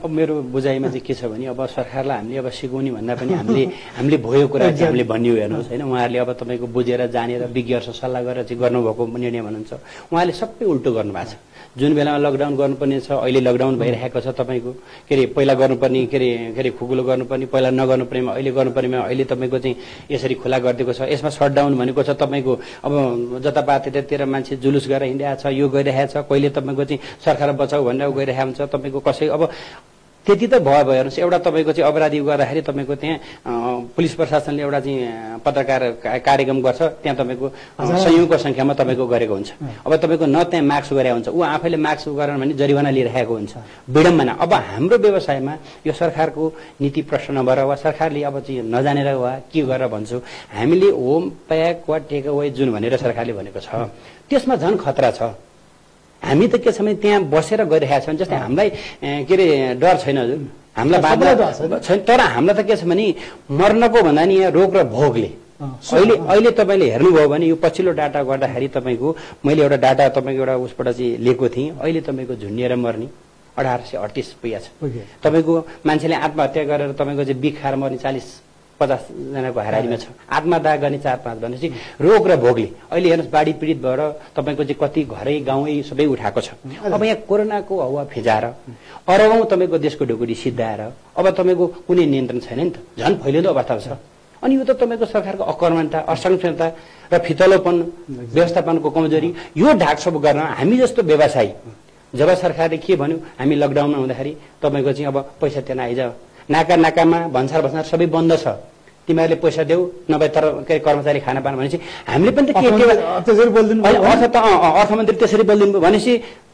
अब मेरो बुझाइमा चाहिँ के छ भने अब सरकारलाई हामीले अब सिकाउने भन्दा पनि हामीले हामीले भयो कुरा चाहिँ हामीले भनियो हेर्नुहोस् होइन? उहाँहरूले अब तपाईँको बुझेर जानेर विज्ञहरूसँग सल्लाह गरेर चाहिँ गर्नुभएको निर्णय भन्नुहुन्छ। उहाँले सबै उल्टो गर्नुभएको छ। जुन बेलामा लकडाउन गर्नुपर्ने छ अहिले लकडाउन भइरहेको छ तपाईँको। के अरे पहिला गर्नुपर्ने के अरे के अरे खुकुलो गर्नुपर्ने पहिला नगर्नुपर्नेमा अहिले गर्नुपर्नेमा अहिले तपाईँको चाहिँ यसरी खुला गरिदिएको छ। यसमा सटडाउन भनेको छ तपाईँको अब जतापातिर मान्छे जुलुस गरेर हिँडिरहेको छ यो गरिरहेको छ कहिले तपाईँको चाहिँ सरकार बचाउ भनेर गइरहेको हुन्छ तपाईँको कसै अब त्यति त भयो भयो हेर्नुहोस् एउटा तपाईँको चाहिँ अपराधी गर्दाखेरि तपाईँको त्यहाँ पुलिस प्रशासनले एउटा चाहिँ पत्रकार कार्यक्रम गर्छ त्यहाँ तपाईँको सयौँको सङ्ख्यामा तपाईँको गरेको हुन्छ। अब तपाईँको न त्यहाँ मार्क्स गरे हुन्छ ऊ आफैले मार्क्स गरेन भने जरिवाना लिइरहेको हुन्छ। विडम्बना। अब हाम्रो व्यवसायमा यो सरकारको नीति प्रश्न नभएर वा सरकारले अब चाहिँ नजानेर वा के गरेर भन्छौँ हामीले होम प्याक वा टेक अवे जुन भनेर सरकारले भनेको छ त्यसमा झन् खतरा छ। हामी त के छ भने त्यहाँ बसेर गइरहेका छौँ। जस्तै हामीलाई के अरे डर छैन हजुर। हामीलाई बादमा छैन। तर हामीलाई त के छ भने मर्नको भन्दा नि यहाँ रोग र भोगले। अहिले अहिले तपाईँले हेर्नुभयो भने यो पछिल्लो डाटा गर्दाखेरि तपाईँको मैले एउटा डाटा तपाईँको एउटा उसबाट चाहिँ लिएको थिएँ। अहिले तपाईँको झुन्डिएर मर्ने अठार सय अडतिस पुगेको छ। तपाईँको मान्छेले आत्महत्या गरेर तपाईँको चाहिँ बिख खाएर मर्ने चालिस पचासजनाको हाराहारीमा छ। आत्मदाह गर्ने चार पाँच भनेपछि रोग र भोगले। अहिले हेर्नुहोस् बाढी पीडित भएर तपाईँको चाहिँ कति घरै गाउँै सबै उठाएको छ। अब यहाँ कोरोनाको हावा फिजाएर अरबौँ तपाईँको देशको ढुकुटी सिद्धाएर अब तपाईँको कुनै नियन्त्रण छैन नि त। झन् फैलिँदो अवस्था छ। अनि यो त तपाईँको सरकारको अकर्मणता असंक्षणता र फितलोपन व्यवस्थापनको कमजोरी यो ढाकछोप गर्न हामी जस्तो व्यवसायी जब सरकारले के भन्यो हामी लकडाउनमा हुँदाखेरि तपाईँको चाहिँ अब पैसा तिर्न आइज। नाका नाकामा भन्सार भन्सार सबै बन्द छ। तिमीहरूले पैसा देऊ नभए तर के अरे कर्मचारी खाना पाएन भनेपछि हामीले पनि त के के त्यसरी बोलिदिनु होइन, अर्थ त अर्थमन्त्री त्यसरी बोलिदिनु भनेपछि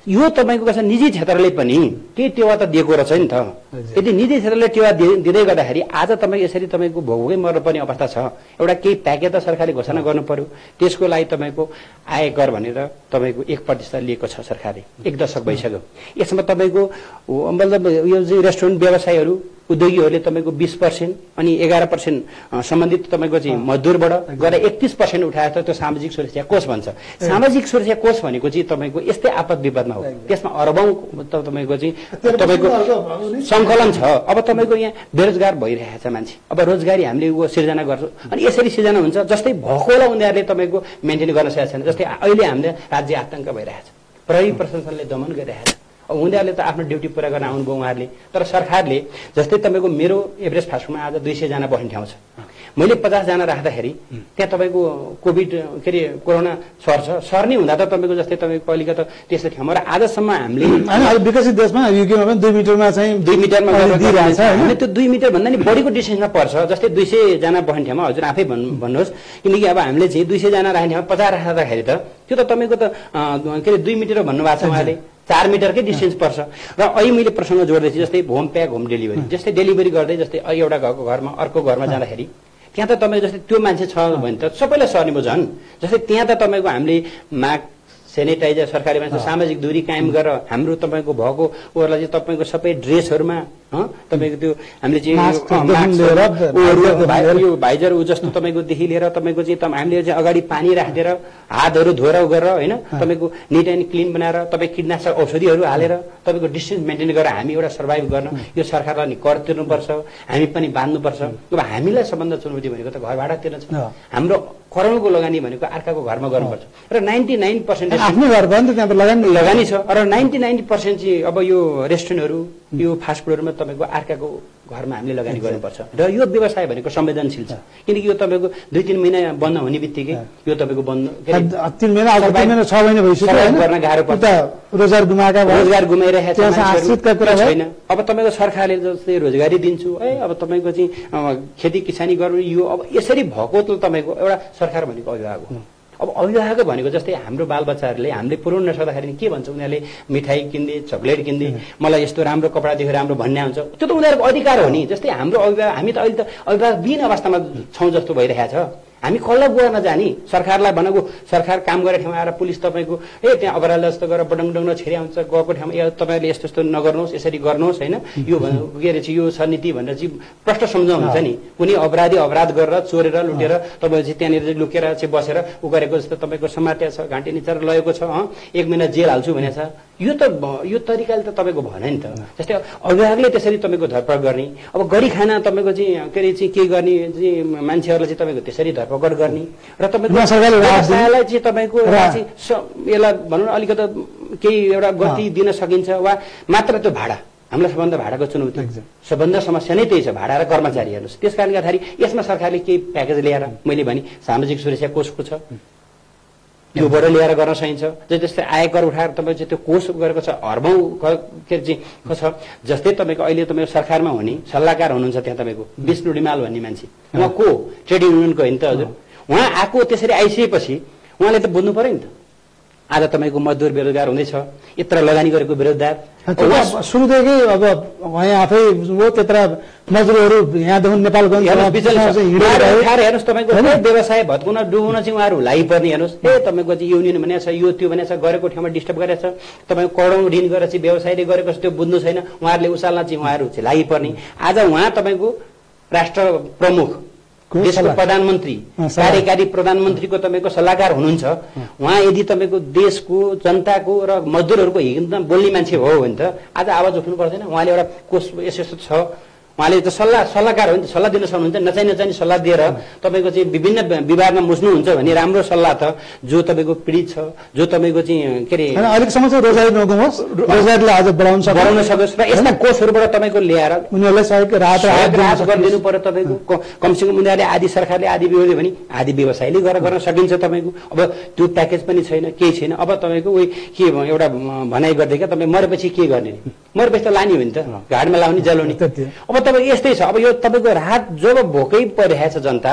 यो तपाईँको कसै निजी क्षेत्रले पनि केही टेवा त दिएको रहेछ नि त। यदि निजी क्षेत्रले टेवा दिँदै गर्दाखेरि आज तपाईँ यसरी तपाईँको भोगै मर्नुपर्ने अवस्था छ। एउटा केही प्याकेज त सरकारले घोषणा गर्नु पर्यो। त्यसको लागि तपाईँको आयकर भनेर तपाईँको एक प्रतिशत लिएको छ सरकारले। एक दशक भइसक्यो। यसमा तपाईँको मतलब यो चाहिँ रेस्टुरेन्ट व्यवसायीहरू उद्योगीहरूले तपाईँको बिस पर्सेन्ट अनि एघार पर्सेन्ट सम्बन्धित तपाईँको चाहिँ मजदुरबाट गरेर एकतिस पर्सेन्ट उठाएर त्यो सामाजिक सुरक्षा कोष भन्छ। सामाजिक सुरक्षा कोष भनेको चाहिँ तपाईँको यस्तै आपद विपदमा हो। त्यसमा अरबौँ तपाईँको चाहिँ तपाईँको सङ्कलन छ। अब तपाईँको यहाँ बेरोजगार भइरहेको छ मान्छे। अब रोजगारी हामीले सिर्जना गर्छौँ। अनि यसरी सिर्जना हुन्छ जस्तै भएको होला उनीहरूले तपाईँको मेन्टेन गर्न सकेको छैन। जस्तै अहिले हामीले राज्य आतङ्क भइरहेछ। प्रहरी प्रशासनले दमन गरिरहेछ। अब उनीहरूले त आफ्नो ड्युटी पुरा गर्न आउनुभयो उहाँहरूले। तर सरकारले जस्तै तपाईँको मेरो एभरेज फास्टफुडमा आज दुई सयजना बस्ने ठाउँ छ मैले पचासजना राख्दाखेरि त्यहाँ तपाईँको कोभिड के अरे कोरोना सर्छ। सर्ने हुँदा त तपाईँको जस्तै तपाईँको अहिलेको त त्यस्तो ठाउँमा र आजसम्म हामीले विकसित देशमा युकेमा पनि दुई मिटरमा चाहिँ दुई मिटरमा होइन। त्यो दुई मिटर भन्दा नि बढीको डिस्टेन्समा पर्छ। जस्तै दुई सयजना बस्ने ठाउँमा हजुर आफै भन् भन्नुहोस्। किनकि अब हामीले चाहिँ दुई सयजना राख्ने ठाउँमा पचास राख्दाखेरि त त्यो त तपाईँको त के अरे दुई मिटर भन्नुभएको छ उहाँले। चार मिटरकै डिस्टेन्स पर्छ। र अहिले मैले प्रसङ्ग जोड्दैछु जस्तै होम प्याक होम डेलिभरी। जस्तै डेलिभरी गर्दै जस्तै एउटा घरको घरमा अर्को घरमा जाँदाखेरि त्यहाँ त तपाईँ जस्तै त्यो मान्छे छ भने त सबैलाई सर्ने भयो झन् जस्तै त्यहाँ त तपाईँको हामीले माग सेनिटाइजर सरकारी मान्छे सामाजिक दूरी कायम गरेर हाम्रो तपाईँको भएको ओहरूलाई चाहिँ तपाईँको सबै ड्रेसहरूमा तपाईँको त्यो हामीले चाहिँ। यो भाइजर ऊ जस्तो तपाईँको देखि लिएर तपाईँको चाहिँ हामीले चाहिँ अगाडि पानी राखिदिएर हातहरू धोएर गरेर होइन? तपाईँको निट एन्ड क्लिन बनाएर तपाईँ कीटनाशक औषधिहरू हालेर तपाईँको डिस्टेन्स मेन्टेन गरेर हामी एउटा सर्भाइभ गर्न यो सरकारलाई नि कर तिर्नुपर्छ हामी पनि बाँध्नुपर्छ। अब हामीलाई सबभन्दा चुनौती भनेको त घर भाडा तिर्न छ। हाम्रो करोडको लगानी भनेको अर्काको घरमा गर्नुपर्छ। र नाइन्टी नाइन पर्सेन्ट आफ्नै घर भयो नि त लगानी। लगानी छ। र नाइन्टी नाइन्टी पर्सेन्ट चाहिँ अब यो रेस्टुरेन्टहरू यो फास्ट फुडहरूमा तपाईँको अर्काको घरमा हामीले लगानी गर्नुपर्छ। र यो व्यवसाय भनेको संवेदनशील छ। किनकि यो तपाईँको दुई तिन महिना बन्द हुने बित्तिकै यो तपाईँको बन्द तिन महिना छ महिना भइसक्यो? गर्न गाह्रो पर्छ। रोजगार गुमाएका भयो रोजगार गुमाइरहेको। छैन अब तपाईँको सरकारले जस्तै रोजगारी दिन्छु। है अब तपाईँको चाहिँ खेती किसानी गर्नु यो अब यसरी भएको त तपाईँको एउटा सरकार भनेको अभिभावक हो। अब अभिभावक भनेको जस्तै हाम्रो बालबच्चाहरूले हामीले पुऱ्याउन नसक्दाखेरि नि के भन्छ? उनीहरूले मिठाई किन्दे चक्लेट किन्दे मलाई यस्तो राम्रो कपडा देखेर राम्रो भन्ने हुन्छ त्यो त उनीहरूको अधिकार हो नि। जस्तै हाम्रो अभिभावक हामी त अहिले त अभिभावक बिन अवस्थामा छौँ जस्तो भइरहेको छ हामी कसलाई गएर नजाने सरकारलाई भनेको सरकार काम गरेको ठाउँमा आएर पुलिस तपाईँको ए त्यहाँ अपराध जस्तो गरेर बडङ बडङ छेरी आउँछ गएको ठाउँमा ए तपाईँहरूले यस्तो यस्तो नगर्नुहोस् यसरी गर्नुहोस् होइन? यो के अरे चाहिँ यो छ नीति भनेर चाहिँ प्रष्ट सम्झाउनुहुन्छ नि। कुनै अपराधी अपराध गरेर चोरेर लुटेर तपाईँ चाहिँ त्यहाँनिर चाहिँ लुकेर चाहिँ बसेर उ गरेको जस्तो तपाईँको समात्या छ घाँटी निचार लगेको छ अँ, एक महिना जेल हाल्छु भनेको छ यो त यो तरिकाले त तपाईँको भएन नि त। जस्तै अभिभावकले त्यसरी तपाईँको धरपकड गर्ने अब गरी खाना तपाईँको चाहिँ के अरे चाहिँ के गर्ने चाहिँ मान्छेहरूलाई चाहिँ तपाईँको त्यसरी धरपकड गर्ने र तपाईँको। व्यवसायलाई चाहिँ तपाईँको यसलाई भनौँ न अलिकति केही एउटा गति दिन सकिन्छ वा मात्र त्यो भाडा हामीलाई सबभन्दा भाडाको चुनौती. सबभन्दा समस्या नै त्यही छ भाडा र कर्मचारी हेर्नुहोस्। त्यस कारणले गर्दाखेरि यसमा सरकारले केही प्याकेज ल्याएर मैले भने सामाजिक सुरक्षा कोषको छ। त्योबाट ल्याएर गर्न सकिन्छ। जस्तै आयकर उठाएर तपाईँ चाहिँ त्यो कोष गरेको छ अर्बौँ क- अरे चाहिँ छ जस्तै तपाईँको अहिले तपाईँको सरकारमा हुने सल्लाहकार हुनुहुन्छ त्यहाँ तपाईँको विष्णु रिमाल भन्ने मान्छे। उहाँ को? ट्रेड युनियनको होइन त हजुर। उहाँ आएको त्यसरी आइसकेपछि उहाँले त बुझ्नु पर्यो नि त। आज तपाईँको मजदुर बेरोजगार हुँदैछ। यत्र लगानी गरेको बेरोजगार सुरुदेखि अब उहाँ आफै हो त्यत्र मजदुरहरू यहाँदेखि नेपालगञ्ज हेर्नुहोस् तपाईँको व्यवसाय भत्कुन डुबाउन चाहिँ उहाँहरू लागिपर्ने हेर्नुहोस्। ए तपाईँको चाहिँ युनियन भनेको छ यो त्यो भनेको छ गरेको ठाउँमा डिस्टर्ब गरेको छ। तपाईँको करोडौँ ऋण गरेर चाहिँ व्यवसायले गरेको छ त्यो बुझ्नु छैन। उहाँहरूले उसाल्न चाहिँ उहाँहरू चाहिँ लागिपर्ने आज उहाँ तपाईँको राष्ट्र प्रमुख देशको प्रधानमन्त्री कार्यकारी प्रधानमन्त्रीको तपाईँको सल्लाहकार हुनुहुन्छ। उहाँ यदि तपाईँको देशको जनताको र मजदुरहरूको हितमा बोल्ने मान्छे हो भने त आज आवाज उठ्नु पर्दैन। उहाँले एउटा कोष यस्तो यस्तो छ। उहाँले त सल्लाह सल्लाहकार हो नि त सल्लाह दिन सक्नुहुन्छ नचाहि नचाहिने सल्लाह दिएर तपाईँको चाहिँ विभिन्न विवादमा मुस्नुहुन्छ भने राम्रो सल्लाह त जो तपाईँको पीडित छ जो तपाईँको चाहिँ के अरे अहिलेसम्म चाहिँ रोजगारी रोजगारीलाई आज बढाउन सक्छ बढाउन सकोस् र यस्ता कोषहरूबाट तपाईँको ल्याएर उनीहरूलाई सहयोग राहत। गरिदिनु पर्यो तपाईँको। कमसेकम उनीहरूले आदि सरकारले आदि व्यवसाय भने आदि व्यवसायले गरेर गर्न सकिन्छ तपाईँको। अब त्यो प्याकेज पनि छैन केही छैन। अब तपाईँको उही के एउटा भनाइ गर्दै क्या तपाईँ मरेपछि के गर्ने? मरेपछि त लाने हो नि त। घाडमा लाउने जलाउने। अब तपाईँ यस्तै छ। अब यो तपाईँको राहत जब भोकै परिरहेछ जनता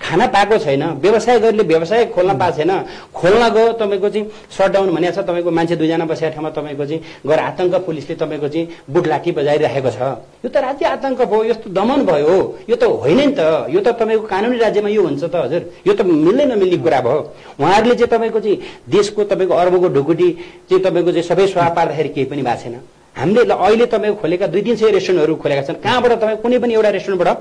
खाना पाएको छैन व्यवसाय गरेर व्यवसाय खोल्न पाएको छैन खोल्न गयो तपाईँको चाहिँ सटडाउन भनेको छ तपाईँको मान्छे दुईजना बसेको ठाउँमा तपाईँको चाहिँ गएर आतङ्क पुलिसले तपाईँको चाहिँ बुट लाठी बजाइराखेको छ। यो त राज्य आतङ्क भयो यस्तो दमन भयो। यो त होइन नि त। यो त तपाईँको कानुनी राज्यमा यो हुन्छ त हजुर। यो त मिल्दै नमिल्ने कुरा भयो। उहाँहरूले चाहिँ तपाईँको चाहिँ देशको तपाईँको अर्बको ढुकुटी चाहिँ तपाईँको चाहिँ सबै स्वाहा पार्दाखेरि केही पनि भएको छैन। हामीले अहिले तपाईँको खोलेका दुई तिन सय रेस्टुरेन्टहरू खोलेका छन्। कहाँबाट तपाईँ कुनै पनि एउटा रेस्टुरेन्टबाट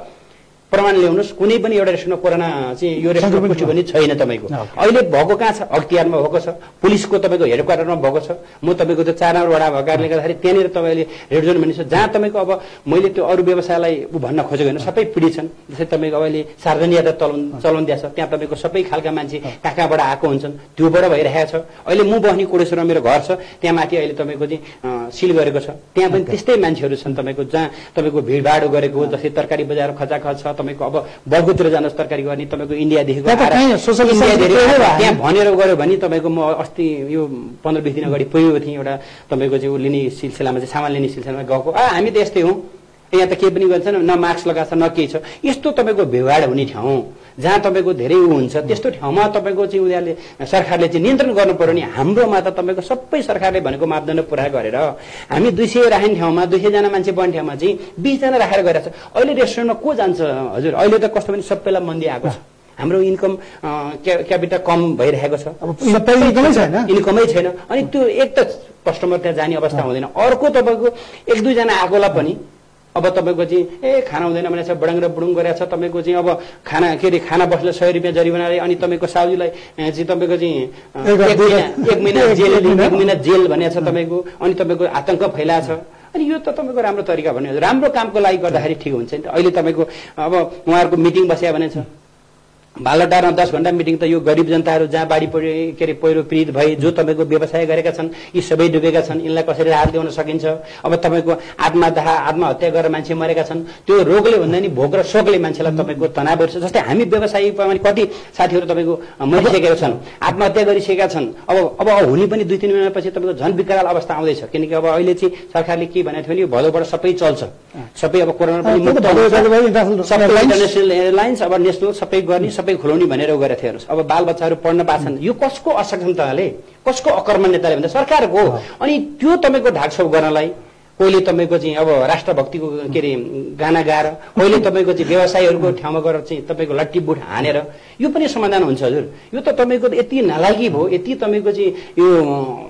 प्रमाण ल्याउनुहोस्। कुनै पनि एउटा रेस्टुरेन्टमा कोरोना चाहिँ यो रेस्टुरेन्ट पुष्टि पनि छैन तपाईँको. अहिले भएको कहाँ छ? अख्तियारमा भएको छ। पुलिसको तपाईँको हेड क्वार्टरमा भएको छ। म तपाईँको त्यो चार नम्बर वडा भएको कारणले गर्दाखेरि त्यहाँनिर तपाईँले रेड जोन भनिन्छ जहाँ तपाईँको अब मैले त्यो अरू व्यवसायलाई भन्न खोजेको होइन सबै पीडित छन्। जस्तै तपाईँको अहिले सार्वजनिक यात्रा चलाउनु चलाउनु दिएको छ। त्यहाँ तपाईँको सबै खालका मान्छे कहाँ कहाँबाट आएको हुन्छन्। त्योबाट भइरहेको छ। अहिले म बस्ने कोडेश्वरमा मेरो घर छ। त्यहाँ माथि अहिले तपाईँको चाहिँ सिल गरेको छ। त्यहाँ पनि त्यस्तै मान्छेहरू छन् तपाईँको। जहाँ तपाईँको भिडभाड गरेको जस्तै तरकारी बजार खचाखच छ तपाईँको अब बगुतिर जानुहोस् तरकारी गर्ने तपाईँको इन्डियादेखिको त्यहाँ भनेर गयो भने तपाईँको म अस्ति यो पन्ध्र बिस दिन अगाडि पुगेको थिएँ एउटा तपाईँको चाहिँ लिने सिलसिलामा चाहिँ सामान लिने सिलसिलामा गएको। आ हामी त यस्तै हौँ। यहाँ त केही पनि गर्छ न मास्क लगाएको छ न केही छ। यस्तो तपाईँको भेवाड हुने ठाउँ जहाँ तपाईँको धेरै ऊ हुन्छ त्यस्तो ठाउँमा तपाईँको चाहिँ उनीहरूले सरकारले चाहिँ नियन्त्रण गर्नु पर्यो नि हाम्रोमा त तपाईँको सबै सरकारले भनेको मापदण्ड पुरा गरेर हामी दुई सय राख्ने ठाउँमा दुई सयजना मान्छे बढ्ने ठाउँमा चाहिँ बिसजना राखेर गइरहेको छ अहिले रेस्टुरेन्टमा को जान्छ हजुर? अहिले त कस्तो पनि सबैलाई मन्दी आएको छ। हाम्रो इन्कम क्यापिटल कम भइरहेको छ। इन्कमै छैन? अनि त्यो एक त कस्टमर त्यहाँ जाने अवस्था हुँदैन। अर्को तपाईँको एक दुईजना आएकोलाई पनि अब तपाईँको चाहिँ ए खाना हुँदैन भनेर छ बडङ र बुडुङ गरेको छ तपाईँको चाहिँ अब खाना के अरे खाना बस्दा सय रुपियाँ जरिवाना अरे अनि तपाईँको साउजीलाई चाहिँ तपाईँको चाहिँ एक महिना एक महिना एक- जेल एक महिना? एक महिना जेल भनेको छ तपाईँको अनि तपाईँको आतङ्क फैलाएको छ। अनि यो त तपाईँको राम्रो तरिका भन्यो राम्रो कामको लागि गर्दाखेरि ठिक हुन्छ नि त। अहिले तपाईँको अब उहाँहरूको मिटिङ बस्या भने छ। भालडारमा दस घन्टा मिटिङ त यो गरिब जनताहरू जहाँ बाढी पहिरो के अरे पहिरो पीडित भए जो तपाईँको व्यवसाय गरेका छन् यी सबै डुबेका छन् यिनलाई कसरी राहत ल्याउन सकिन्छ? अब तपाईँको आत्मदाह आत्महत्या गरेर मान्छे मरेका छन् त्यो रोगले भन्दा नि भोक र शोकले मान्छेलाई तपाईँको तनाव छ जस्तै हामी व्यवसायी पनि कति साथीहरू तपाईँको मरिसकेका छन् आत्महत्या गरिसकेका छन्। अब अब हुने पनि दुई तिन महिनापछि तपाईँको झन् विकराल अवस्था आउँदैछ। किनकि अब अहिले चाहिँ सरकारले के भनेको थियो भने यो भदौबाट सबै चल्छ। सबै अब कोरोना पनि सबै। इन्टरनेसनल एयरलाइन्स अब नेसनल सबै गर्ने सबै खुलाउने भनेर गरेको थियो हेर्नुहोस् अब बालबच्चाहरू पढ्न पाछन् यो कसको असक्षमताले कसको अकर्मण्यताले भन्दा सरकारको अनि त्यो तपाईँको ढाकछोप गर्नलाई कोहीले तपाईँको चाहिँ अब राष्ट्रभक्तिको के अरे गाना गाएर कोहीले तपाईँको चाहिँ व्यवसायीहरूको ठाउँमा गएर चाहिँ तपाईँको लट्टी बुट हानेर यो पनि समाधान हुन्छ हजुर। यो त तपाईँको यति नालायकी भयो यति तपाईँको चाहिँ यो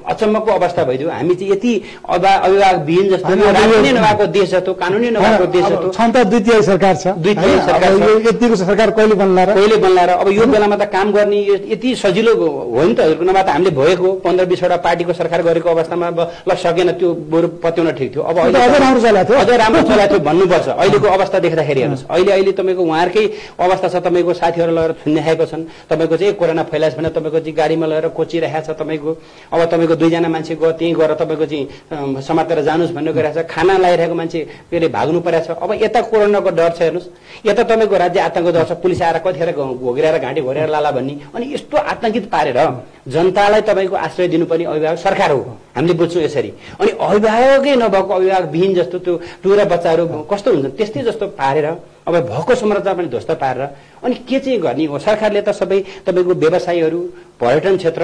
अचम्मको अवस्था भइदियो। हामी चाहिँ यति अभा अभिभावक विहीन जस्तो नभएको देश जस्तो कानुनी नभएको देश जस्तो। क्षमता द्वितीय सरकार छ। द्वितीय? सरकार यतिको सरकार कहिले बन्ला कहिले बन्ला र? अब यो बेलामा त काम गर्ने यो यति सजिलो हो नि त हजुरको नभए त हामीले भएको पन्ध्र बिसवटा पार्टीको सरकार गरेको अवस्थामा अब ल सकेन त्यो बरु पत्याउन ठिक थियो। अब अझै राम्रो चलाएको थियो। अझै राम्रो चलाएको भन्नुपर्छ। अहिलेको अवस्था देख्दाखेरि हेर्नुहोस्। अहिले अहिले तपाईँको उहाँहरूकै अवस्था छ तपाईँको साथीहरू लगेर थुन्याएको छन्। तपाईँको चाहिँ कोरोना फैलाएछ भने तपाईँको चाहिँ गाडीमा लगेर कोचिरहेको छ तपाईँको। अब तपाईँको दुईजना मान्छे गयो त्यहीँ गएर तपाईँको चाहिँ समातेर जानुहोस् भन्ने गरिरहेको छ। खाना लगाइरहेको मान्छे के अरे भाग्नु परेको छ। अब यता कोरोनाको डर छ हेर्नुहोस्। यता तपाईँको राज्य आतङ्क डर छ। पुलिस आएर कतिखेर घोगिरहेर घाँटी घोरेर लाला भन्ने। अनि यस्तो आतङ्कित पारेर जनतालाई तपाईँको आश्रय दिनुपर्ने अभिभावक सरकार हो। हामीले बुझ्छौँ यसरी। अनि अभिभावकै नभएको अभिभावक विहीन जस्तो त्यो टुरा बच्चाहरू कस्तो हुन्छ त्यस्तै जस्तो पारेर अब भएको संरचना पनि ध्वस्त पारेर अनि के चाहिँ गर्ने? हो सरकारले त सबै तपाईँको व्यवसायीहरू पर्यटन क्षेत्र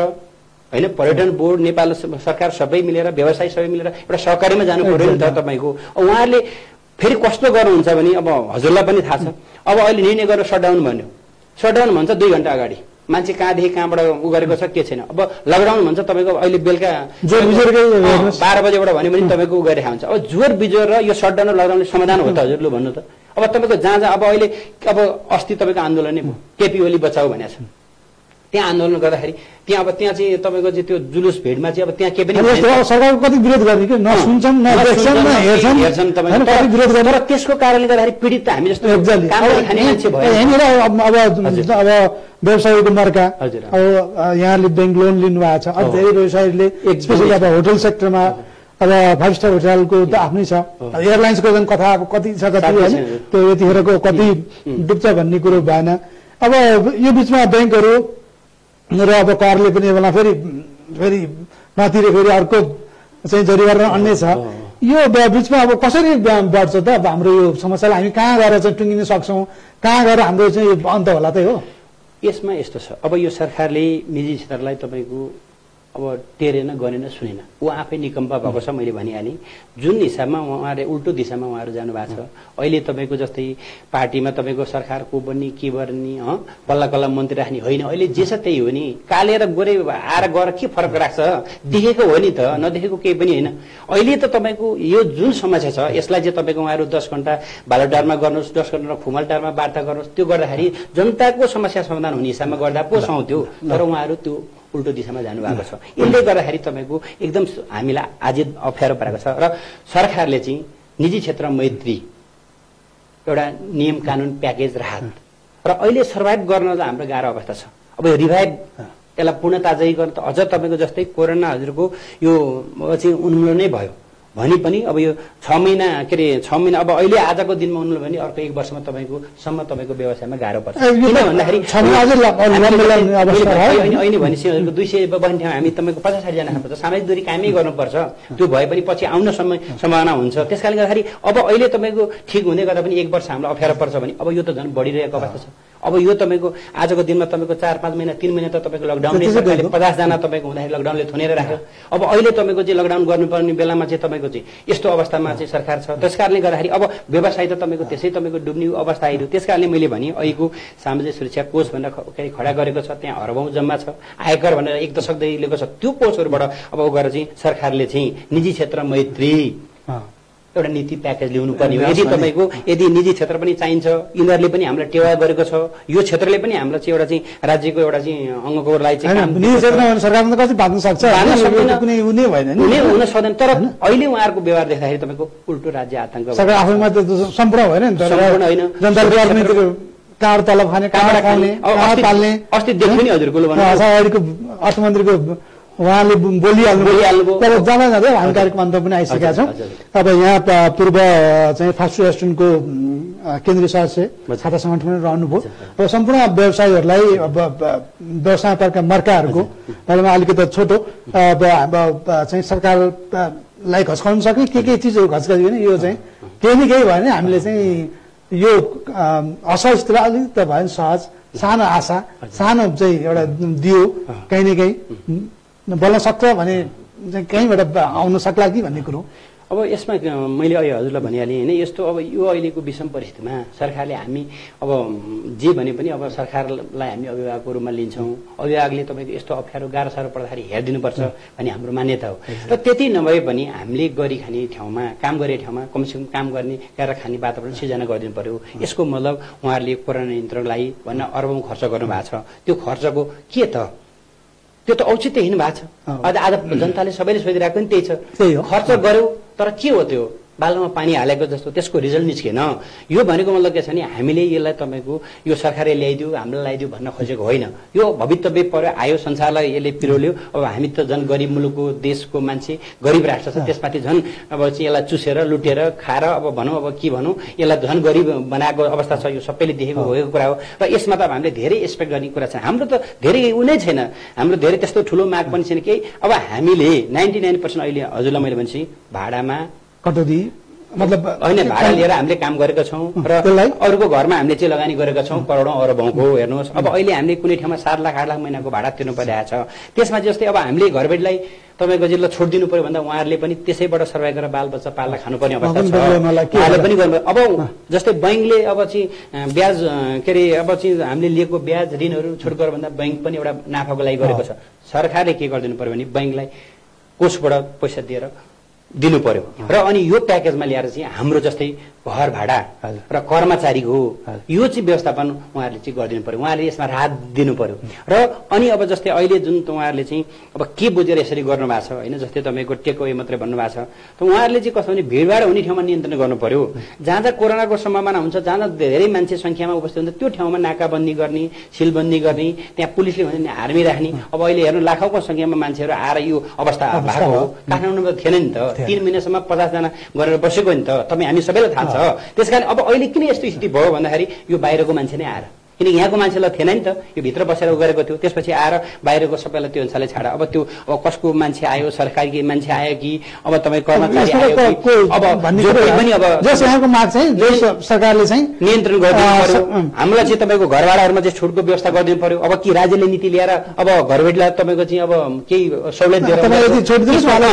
होइन पर्यटन बोर्ड नेपाल सरकार सबै मिलेर व्यवसायी सबै मिलेर एउटा सहकारीमा जानु पर्यो नि त तपाईँको। उहाँहरूले फेरि कस्तो गर्नुहुन्छ भने अब हजुरलाई पनि थाहा छ। अब अहिले निर्णय गरेर सटडाउन भन्यो। सटडाउन भन्छ दुई घन्टा अगाडि। मान्छे कहाँदेखि कहाँबाट उ गरेको छ के छैन। अब लकडाउन भन्छ तपाईँको अहिले बेलुका। बाह्र बजेबाट भन्यो भने तपाईँको उ गरिरहेको हुन्छ अब जोर बिजोर र यो सटडाउन र लकडाउनले समाधान हो त हजुर लु भन्नु त। अब तपाईँको जहाँ जहाँ अब अहिले अब अस्ति तपाईँको आन्दोलन नै भयो। केपी ओली बचाऊ भनेको छ। त्यहाँ आन्दोलन गर्दाखेरि त्यहाँ अब त्यहाँ चाहिँ तपाईँको चाहिँ त्यो जुलुस भिडमा चाहिँ अब त्यहाँ केही पनि सरकारको कति विरोध गर्ने कि? नसुन्छन् हेर्छन्। तर त्यसको कारणले गर्दाखेरि पीडित त हामी जस्तो खाने मान्छे भयो यहाँनिर अब अब मर्का हजुर। अब यहाँले ब्याङ्क लोन लिनुभएको छ। अब। धेरै व्यवसायीले एकदमै। स्पेसली अब होटल सेक्टरमा अब फाइभ स्टार होटलको त आफ्नै छ। एयरलाइन्सको झन् कथा अब कति छ कति होइन। त्यो यतिखेरको कति डुब्छ भन्ने कुरो भएन। अब यो बिचमा ब्याङ्कहरू र अब करले पनि बेला फेरि फेरि माथि फेरि अर्को चाहिँ जरिवाना अन्य छ। यो बिचमा अब कसरी बढ्छ त? अब हाम्रो यो समस्यालाई हामी कहाँ गएर चाहिँ टुङ्गिन सक्छौँ? कहाँ गएर हाम्रो चाहिँ अन्त होला त हो? यसमा यस्तो छ। अब यो सरकारले निजी क्षेत्रलाई तपाईँको अब टेरेन गरेन सुनेन। ऊ आफै निकम्प भएको छ मैले भनिहालेँ। जुन हिसाबमा उहाँले उल्टो दिशामा उहाँहरू जानु भएको छ अहिले तपाईँको जस्तै पार्टीमा तपाईँको सरकारको बन्ने के गर्ने हँ कल्ला कल्ला मन्त्री राख्ने होइन। अहिले जे छ त्यही हो नि। काले र गोरे आएर गएर के फरक राख्छ? देखेको हो नि त नदेखेको केही पनि होइन। अहिले त तपाईँको यो जुन समस्या छ यसलाई चाहिँ तपाईँको उहाँहरू दस घन्टा बालोटारमा गर्नुहोस् दस घन्टा खुमलटारमा वार्ता गर्नुहोस् त्यो गर्दाखेरि जनताको समस्या समाधान हुने हिसाबमा गर्दा पो सुहाउँथ्यो तर उहाँहरू त्यो उल्टो दिशामा जानुभएको छ। यसले गर्दाखेरि तपाईँको एकदम हामीलाई आज अप्ठ्यारो परेको छ। र सरकारले चाहिँ निजी क्षेत्र मैत्री एउटा नियम कानुन प्याकेज राहत। र अहिले सर्भाइभ गर्न त हाम्रो गाह्रो अवस्था छ। अब यो रिभाइभ यसलाई पूर्ण ताजै गर्न त अझ तपाईँको जस्तै कोरोना हजुरको यो चाहिँ उन्मूलन भयो। भने पनि अब यो छ महिना के अरे छ महिना अब अहिले आजको दिनमा उन्मूलन भने अर्को एक वर्षमा तपाईँको सम्म तपाईँको व्यवसायमा गाह्रो पर्छ। किन भन्दाखेरि छ महिना अझै ल- लम्बे लाग्ने अवस्था है। होइन होइन भनेपछि दुई सय बस्ने ठाउँ हामी तपाईँको पचास साठीजना खानुपर्छ सामाजिक दूरी कामै गर्नुपर्छ। त्यो भए पनि पछि आउन समय सम्भावना हुन्छ। त्यस कारणले गर्दाखेरि अब अहिले तपाईँको ठिक हुँदै गर्दा पनि एक वर्ष हामीलाई अप्ठ्यारो पर्छ भने अब यो त झन् बढिरहेको अवस्था छ। अब यो तपाईँको आजको दिनमा तपाईँको चार पाँच महिना तिन महिना त तपाईँको लकडाउनले सरकारले। पचासजना तपाईँको हुँदाखेरि लकडाउनले थुनेर राख्यो। अब अहिले तपाईँको चाहिँ लकडाउन गर्नुपर्ने बेलामा चाहिँ तपाईँको चाहिँ यस्तो अवस्थामा चाहिँ सरकार छ। त्यस कारणले गर्दाखेरि अब व्यवसाय त तपाईँको त्यसै तपाईँको डुब्ने अवस्था आइरह्यो त्यस कारणले मैले भने अहिलेको सामाजिक सुरक्षा कोष भनेर के अरे खडा गरेको छ त्यहाँ अरबौँ जम्मा छ। आयकर भनेर एक दशकदेखि लिएको छ। त्यो कोषहरूबाट अब उ गरेर चाहिँ सरकारले चाहिँ निजी क्षेत्र मैत्री। एउटा नीति प्याकेज ल्याउनु पर्ने हो। यदि। तपाईँको यदि निजी क्षेत्र पनि चाहिन्छ यिनीहरूले पनि हामीलाई टेवा गरेको छ यो क्षेत्रले पनि हामीलाई चाहिँ एउटा चाहिँ राज्यको एउटा चाहिँ अङ्गको लागि हुने सक्दैन। तर अहिले उहाँहरूको व्यवहार देख्दाखेरि तपाईँको उल्टो राज्य आतङ्क सम्पूर्ण होइन। तलब खाने खाने अस्ति- देख्यो नि हजुरको अर्थमन्त्रीको उहाँले बोलिहाल्नु बोलिहाल्नुभयो। तर जाँदा जाँदै हामी कार्यक्रम अन्त पनि आइसकेका छौँ। अब यहाँ पूर्व चाहिँ फास्ट फुड रेस्टुरेन्टको केन्द्रीय सदस्य छाता सङ्गठन पनि रहनुभयो। अब सम्पूर्ण व्यवसायीहरूलाई अब व्यवसाय प्रकारका मर्काहरूको बारेमा अलिकति छोटो अब चाहिँ सरकारलाई घस्काउन सक्ने के के चिजहरू घस्काइदियो भने यो चाहिँ केही न केही भयो भने हामीले चाहिँ यो अम, असहजतालाई अलिकति त भयो भने सहज सानो आशा सानो चाहिँ एउटा दियो। कहीँ न कहीँ बल्न सक्छ भने कहीँबाट आउन सक्ला कि भन्ने कुरो? अब यसमा मैले अहिले हजुरलाई भनिहालेँ होइन यस्तो अब यो अहिलेको विषम परिस्थितिमा सरकारले हामी अब जे भने पनि अब सरकारलाई हामी अभिभावकको रूपमा लिन्छौँ। अभिभावकले तपाईँको यस्तो अप्ठ्यारो गाह्रो साह्रो पर्दाखेरि हेरिदिनुपर्छ भन्ने हाम्रो मान्यता हो। र त्यति नभए पनि हामीले गरी खाने ठाउँमा काम गर्ने ठाउँमा कमसेकम काम गर्ने गरेर खाने वातावरण सिर्जना गरिदिनु पर्यो। यसको मतलब उहाँहरूले कोरोना नियन्त्रणलाई भन्न अरबौँ खर्च गर्नुभएको छ। त्यो खर्चको के त त्यो त औचित्यहीन भएको छ। आज आज जनताले सबैले सोधिरहेको पनि त्यही छ। खर्च गर्यो तर के हो त्यो बालुवामा पानी हालेको जस्तो त्यसको रिजल्ट निस्केन। यो भनेको मतलब के छ भने हामीले यसलाई तपाईँको यो सरकारले ल्याइदियो हामीलाई ल्याइदियो भन्न खोजेको होइन। यो भवितव्य पर्यो आयो संसारलाई यसले पिरोल्यो। अब हामी त झन् गरिब मुलुकको देशको मान्छे गरिब राष्ट्र छ त्यसमाथि झन् अब चाहिँ यसलाई चुसेर लुटेर खाएर अब भनौँ अब के भनौँ यसलाई झन् गरिब बनाएको अवस्था छ यो सबैले देखेको भएको कुरा हो। र यसमा त अब हामीले धेरै एक्सपेक्ट गर्ने कुरा छ हाम्रो त धेरै उ नै छैन। हाम्रो धेरै त्यस्तो ठुलो माग पनि छैन। केही अब हामीले नाइन्टी नाइन पर्सेन्ट अहिले हजुरलाई मैले भनेपछि भाडामा कटौती मतलब होइन भाडा लिएर हामीले काम गरेका छौँ र त्यसलाई? अरूको घरमा हामीले चाहिँ लगानी गरेका छौँ करोडौँ अरबौँको हेर्नुहोस्। अब अहिले हामीले कुनै ठाउँमा सात लाख आठ लाख महिनाको भाडा तिर्नु परिरहेको छ। त्यसमा जस्तै अब हामीले घरबेटीलाई तपाईँको जिल्ला छोडिदिनु पर्यो भन्दा उहाँहरूले पनि त्यसैबाट सर्भाइभ गरेर बाल बच्चा पाल्न खानुपर्ने अवस्था पनि छ? पनि गर्नु अब जस्तै बैङ्कले अब चाहिँ ब्याज के अरे अब चाहिँ हामीले लिएको ब्याज ऋणहरू छुट गर भन्दा बैङ्क पनि एउटा नाफाको लागि गरेको छ। सरकारले के गरिदिनु पर्यो भने बैङ्कलाई कोषबाट पैसा दिएर दिनु पर्यो। र अनि यो प्याकेजमा ल्याएर चाहिँ हाम्रो जस्तै घर भाडा। र कर्मचारीको। यो चाहिँ व्यवस्थापन उहाँहरूले चाहिँ गरिदिनु पर्यो। उहाँहरूले यसमा राहत दिनु पर्यो। र अनि अब जस्तै अहिले जुन त उहाँहरूले चाहिँ अब के बुझेर यसरी गर्नुभएको छ होइन? जस्तै तपाईँको टेक अवे मात्रै भन्नुभएको छ। त उहाँहरूले चाहिँ कस्तो भने भिडभाड हुने ठाउँमा नियन्त्रण गर्नु पर्यो। जहाँ जहाँ कोरोनाको सम्भावना हुन्छ जहाँ जहाँ धेरै मान्छे सङ्ख्यामा उपस्थित हुन्छ त्यो ठाउँमा नाकाबन्दी गर्ने सिलबन्दी गर्ने त्यहाँ पुलिसले भने आर्मी राख्ने। अब अहिले हेर्नु लाखौँको सङ्ख्यामा मान्छेहरू आएर यो अवस्था भएको हो। काठमाडौँमा थिएन नि त। तिन महिनासम्म पचासजना गरेर बसेको नि त। तपाईँ हामी सबैलाई थाहा छ। त्यस कारण अब अहिले किन यस्तो स्थिति भयो भन्दाखेरि यो बाहिरको मान्छे नै आएर। किनकि यहाँको मान्छेलाई थिएन नि त। यो भित्र बसेर गरेको थियो। त्यसपछि आएर बाहिरको सबैलाई त्यो अनुसारले छाड अब त्यो अब कसको मान्छे आयो सरकारी मान्छे आयो कि? अब तपाईँ कर्मचारी आयो को- अब पनि अब जस यहाँको माग चाहिँ सरकारले चाहिँ नियन्त्रण गरिदिनु। हामीलाई चाहिँ तपाईँको घरवाडाहरूमा चाहिँ छुटको व्यवस्था गरिदिनु पर्यो। अब कि राज्यले नीति ल्याएर अब घरबेटीलाई तपाईँको चाहिँ अब केही सहुलियत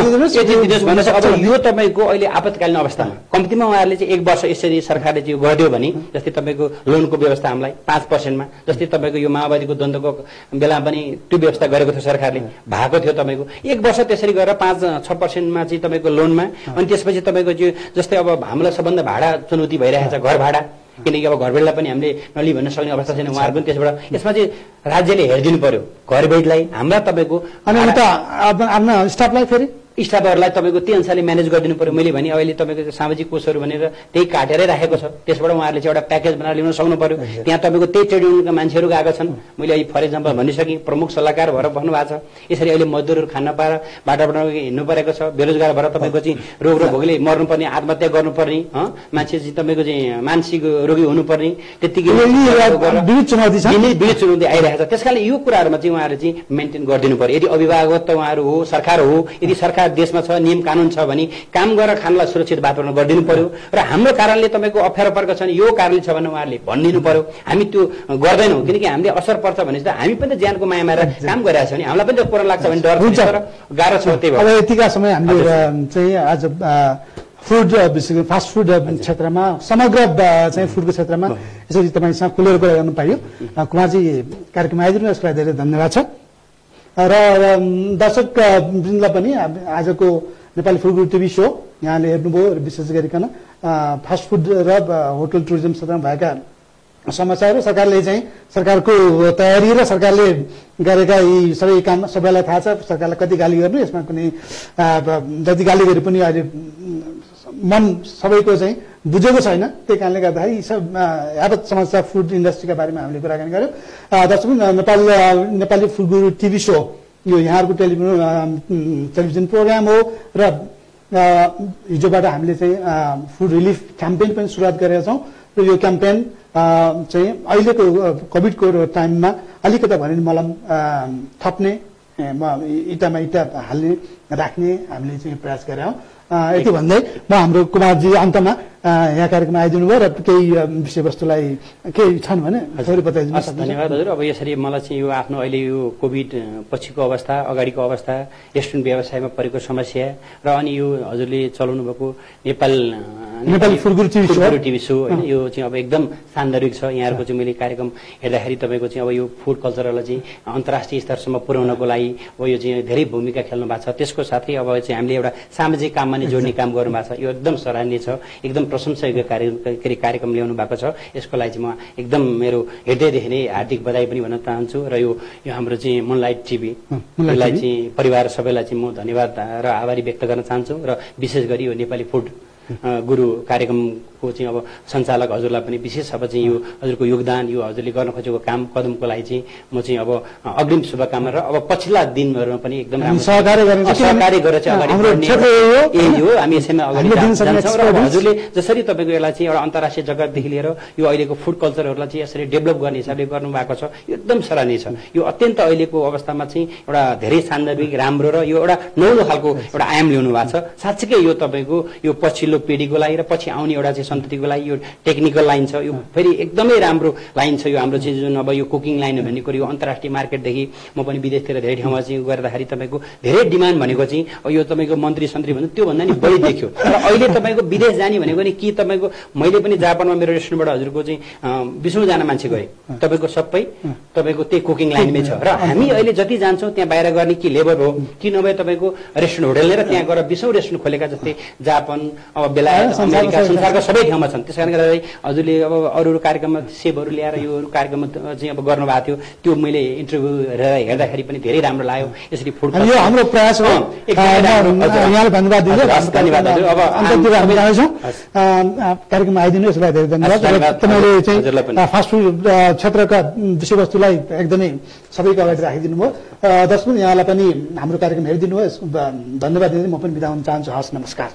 दिनुहोस्, भन्नुहोस्। अब। यो तपाईँको अहिले आपतकालीन अवस्थामा। कम्तीमा उहाँहरूले चाहिँ एक वर्ष यसरी सरकारले चाहिँ गरिदियो भने जस्तै तपाईँको लोनको व्यवस्था हामीलाई पाँच पर्सेन्टमा जस्तै तपाईँको यो माओवादीको द्वन्द्वको बेला पनि त्यो व्यवस्था गरेको थियो सरकारले। भएको थियो तपाईँको। एक वर्ष त्यसरी गरेर पाँच छ पर्सेन्टमा चाहिँ तपाईँको लोनमा अनि त्यसपछि तपाईँको चाहिँ जस्तै अब हामीलाई सबभन्दा भाडा चुनौती भइरहेको छ घर भाडा। किनकि अब घरबेडलाई पनि हामीले नलि भन्न सक्ने अवस्था छैन उहाँहरू पनि त्यसबाट। यसमा चाहिँ राज्यले हेरिदिनु पर्यो। घरबेडलाई हाम्रा तपाईँको अनि उता आफ्नो आफ्नो स्टाफलाई फेरि? स्टाफहरूलाई तपाईँको त्यही अनुसारले म्यानेज गरिदिनु पर्यो। मैले भने अहिले तपाईँको सामाजिक कोषहरू भनेर त्यही काटेरै राखेको छ। त्यसबाट उहाँहरूले चाहिँ एउटा प्याकेज बनाएर ल्याउन सक्नु पर्यो। त्यहाँ तपाईँको त्यही ट्रेड युनियनका मान्छेहरू गएका छन्। मैले अहिले फर इक्जाम्पल भनिसकेँ प्रमुख सल्लाहकार भएर बस्नु भएको छ। यसरी अहिले मजदुरहरू खान पाएर बाटोबाट हिँड्नु परेको छ। बेरोजगार भएर तपाईँको चाहिँ रोग र भोगले मर्नुपर्ने आत्महत्या गर्नुपर्ने हँ? मान्छे चाहिँ तपाईँको चाहिँ मानसिक रोगी हुनुपर्ने। विविध चुनौती आइरहेको छ। त्यस कारणले यो कुराहरूमा चाहिँ उहाँहरूले चाहिँ मेन्टेन गरिदिनु पर्यो। यदि अभिभावक उहाँहरू हो सरकार हो यदि सरकार देशमा छ नियम कानुन छ भने काम गरेर खानलाई सुरक्षित वातावरण गरिदिनु पर्यो। र हाम्रो कारणले तपाईँको अप्ठ्यारो परेको छ भने यो कारणले छ भने उहाँहरूले भनिदिनु पर्यो। हामी त्यो गर्दैनौँ किनकि हामीले असर पर्छ भने चाहिँ हामी पनि त ज्यानको माया मारेर काम गरिरहेको छ भने हामीलाई पनि त कोरोना लाग्छ भने डर हुन्छ। तर गाह्रो छ त्यही भएर। यतिका समय हामीले चाहिँ आज फुड विशेष फास्ट फुड क्षेत्रमा समग्र चाहिँ फुडको क्षेत्रमा यसरी तपाईँसँग खुलेर कुरा गर्नु पाइयो। कुमारजी कार्यक्रम आइदिनु यसको लागि धेरै धन्यवाद छ। र दर्शक वृन्दलाई पनि आजको नेपाली फुड टिभी सो यहाँले हेर्नुभयो विशेष गरिकन फास्ट फुड र होटल टुरिज्म क्षेत्रमा भएका समस्याहरू सरकारले चाहिँ सरकारको तयारी र सरकारले गरेका यी सबै काम सबैलाई थाहा छ सरकारलाई कति गाली गर्नु यसमा कुनै जति गाली गरे पनि अहिले मन सबैको चाहिँ बुझेको छैन। त्यही कारणले गर्दाखेरि यी सब यावत समस्या फुड इन्डस्ट्रीका बारेमा हामीले कुराकानी गऱ्यौँ दर्शक Nepal Nepali food guru TV show यो यहाँहरूको टेलिभिजन टेलिभिजन प्रोग्राम हो र हिजोबाट हामीले चाहिँ फुड रिलिफ क्याम्पेन पनि सुरुवात गरेका छौँ र यो क्याम्पेन चाहिँ अहिलेको कोभिडको टाइममा अलिकता भने मलम थप्ने इँटामा इँटा हाल्ने राख्ने हामीले चाहिँ प्रयास गरेका हौँ। यति भन्दै म हाम्रो कुमारजी अन्तमा यहाँ कार्यक्रममा आइदिनु भयो र केही विषयवस्तुलाई केही छन् भने थोरै? धन्यवाद हजुर। अब यसरी मलाई चाहिँ यो आफ्नो अहिले यो कोभिड पछिको अवस्था अगाडिको अवस्था रेस्टुरेन्ट व्यवसायमा परेको समस्या र अनि यो हजुरले चलाउनु भएको Nepal Nepali food guru TV TV show होइन? यो चाहिँ अब एकदम सान्दर्भिक छ। यहाँहरूको चाहिँ मैले कार्यक्रम हेर्दाखेरि तपाईँको चाहिँ अब यो फुड कल्चरलाई चाहिँ अन्तर्राष्ट्रिय स्तरसम्म पुर्याउनको लागि अब यो चाहिँ धेरै भूमिका खेल्नु भएको छ। त्यसको साथै अब चाहिँ हामीले एउटा सामाजिक काममा नै जोड्ने काम गर्नु भएको छ। यो एकदम सराहनीय छ। एकदम प्रशंसनीय कार्य के अरे कार्यक्रम ल्याउनु भएको छ यसको लागि चाहिँ म एकदम मेरो हृदयदेखि नै हार्दिक बधाई पनि भन्न चाहन्छु र यो यो हाम्रो चाहिँ मुनलाइट टिभी यसलाई। चाहिँ परिवार सबैलाई चाहिँ म धन्यवाद र आभारी व्यक्त गर्न चाहन्छु र विशेष गरी यो नेपाली फुड गुरु कार्यक्रमको चाहिँ अब सञ्चालक हजुरलाई पनि विशेष अब चाहिँ यो हजुरको योगदान यो हजुरले गर्न खोजेको काम कदमको लागि चाहिँ म चाहिँ अब अग्रिम शुभकामना र अब पछिल्ला दिनहरूमा पनि एकदम सहकार्य गरेर चाहिँ अगाडि यही हो। हामी यसैमा अगाडि जान्छौँ र। हजुरले जसरी तपाईँको यसलाई चाहिँ एउटा अन्तर्राष्ट्रिय जगतदेखि लिएर यो अहिलेको फुड कल्चरहरूलाई चाहिँ यसरी डेभलप गर्ने हिसाबले गर्नु भएको छ यो एकदम सराहनीय छ यो अत्यन्त अहिलेको अवस्थामा चाहिँ एउटा धेरै सान्दर्भिक राम्रो र यो एउटा नौलो खालको एउटा आयाम ल्याउनु भएको छ साँच्चीकै यो तपाईँको यो पछिल्लो पिँढीको लागि र पछि आउने एउटा चाहिँ सन्ततिको लागि यो टेक्निकल लाइन छ यो फेरि एकदमै राम्रो लाइन छ यो हाम्रो चाहिँ जुन अब यो कुकिङ लाइन भन्ने कुरो यो अन्तर्राष्ट्रिय मार्केटदेखि म पनि विदेशतिर धेरै ठाउँमा चाहिँ गर्दाखेरि तपाईँको धेरै डिमान्ड भनेको चाहिँ यो तपाईँको मन्त्री सन्त्री भन्नु त्योभन्दा नि बढी देख्यो। र अहिले तपाईँको विदेश जाने भनेको नि कि तपाईँको मैले पनि जापानमा मेरो रेस्टुरेन्टबाट हजुरको चाहिँ बिसौँजना मान्छे गएँ। तपाईँको सबै तपाईँको त्यही कुकिङ लाइनमै छ। र हामी अहिले जति जान्छौँ त्यहाँ बाहिर गर्ने कि लेबर हो कि नभए तपाईँको रेस्टुरेन्ट होटलले र त्यहाँ गएर बिसौँ रेस्टुरेन्ट खोलेका जस्तै जापान अब बेलायत संसारका सबै ठाउँमा छन्। त्यस कारणले गर्दाखेरि हजुरले अब अरू अरू कार्यक्रममा सेपहरू ल्याएर यो अरू कार्यक्रम चाहिँ अब गर्नुभएको थियो। त्यो मैले इन्टरभ्यू हेर्दाखेरि पनि धेरै राम्रो लाग्यो। यसरी फुड हाम्रो प्रयास हो। कार्यक्रममा आइदिनु यसलाई धेरै धन्यवाद। तपाईँले चाहिँ फास्ट फुड क्षेत्रका विषयवस्तुलाई एकदमै सबैको अगाडि राखिदिनु भयो। दर्शक यहाँलाई पनि हाम्रो कार्यक्रम हेरिदिनु भयो। धन्यवाद दिँदै म पनि बिदा हुन चाहन्छु। हस् नमस्कार।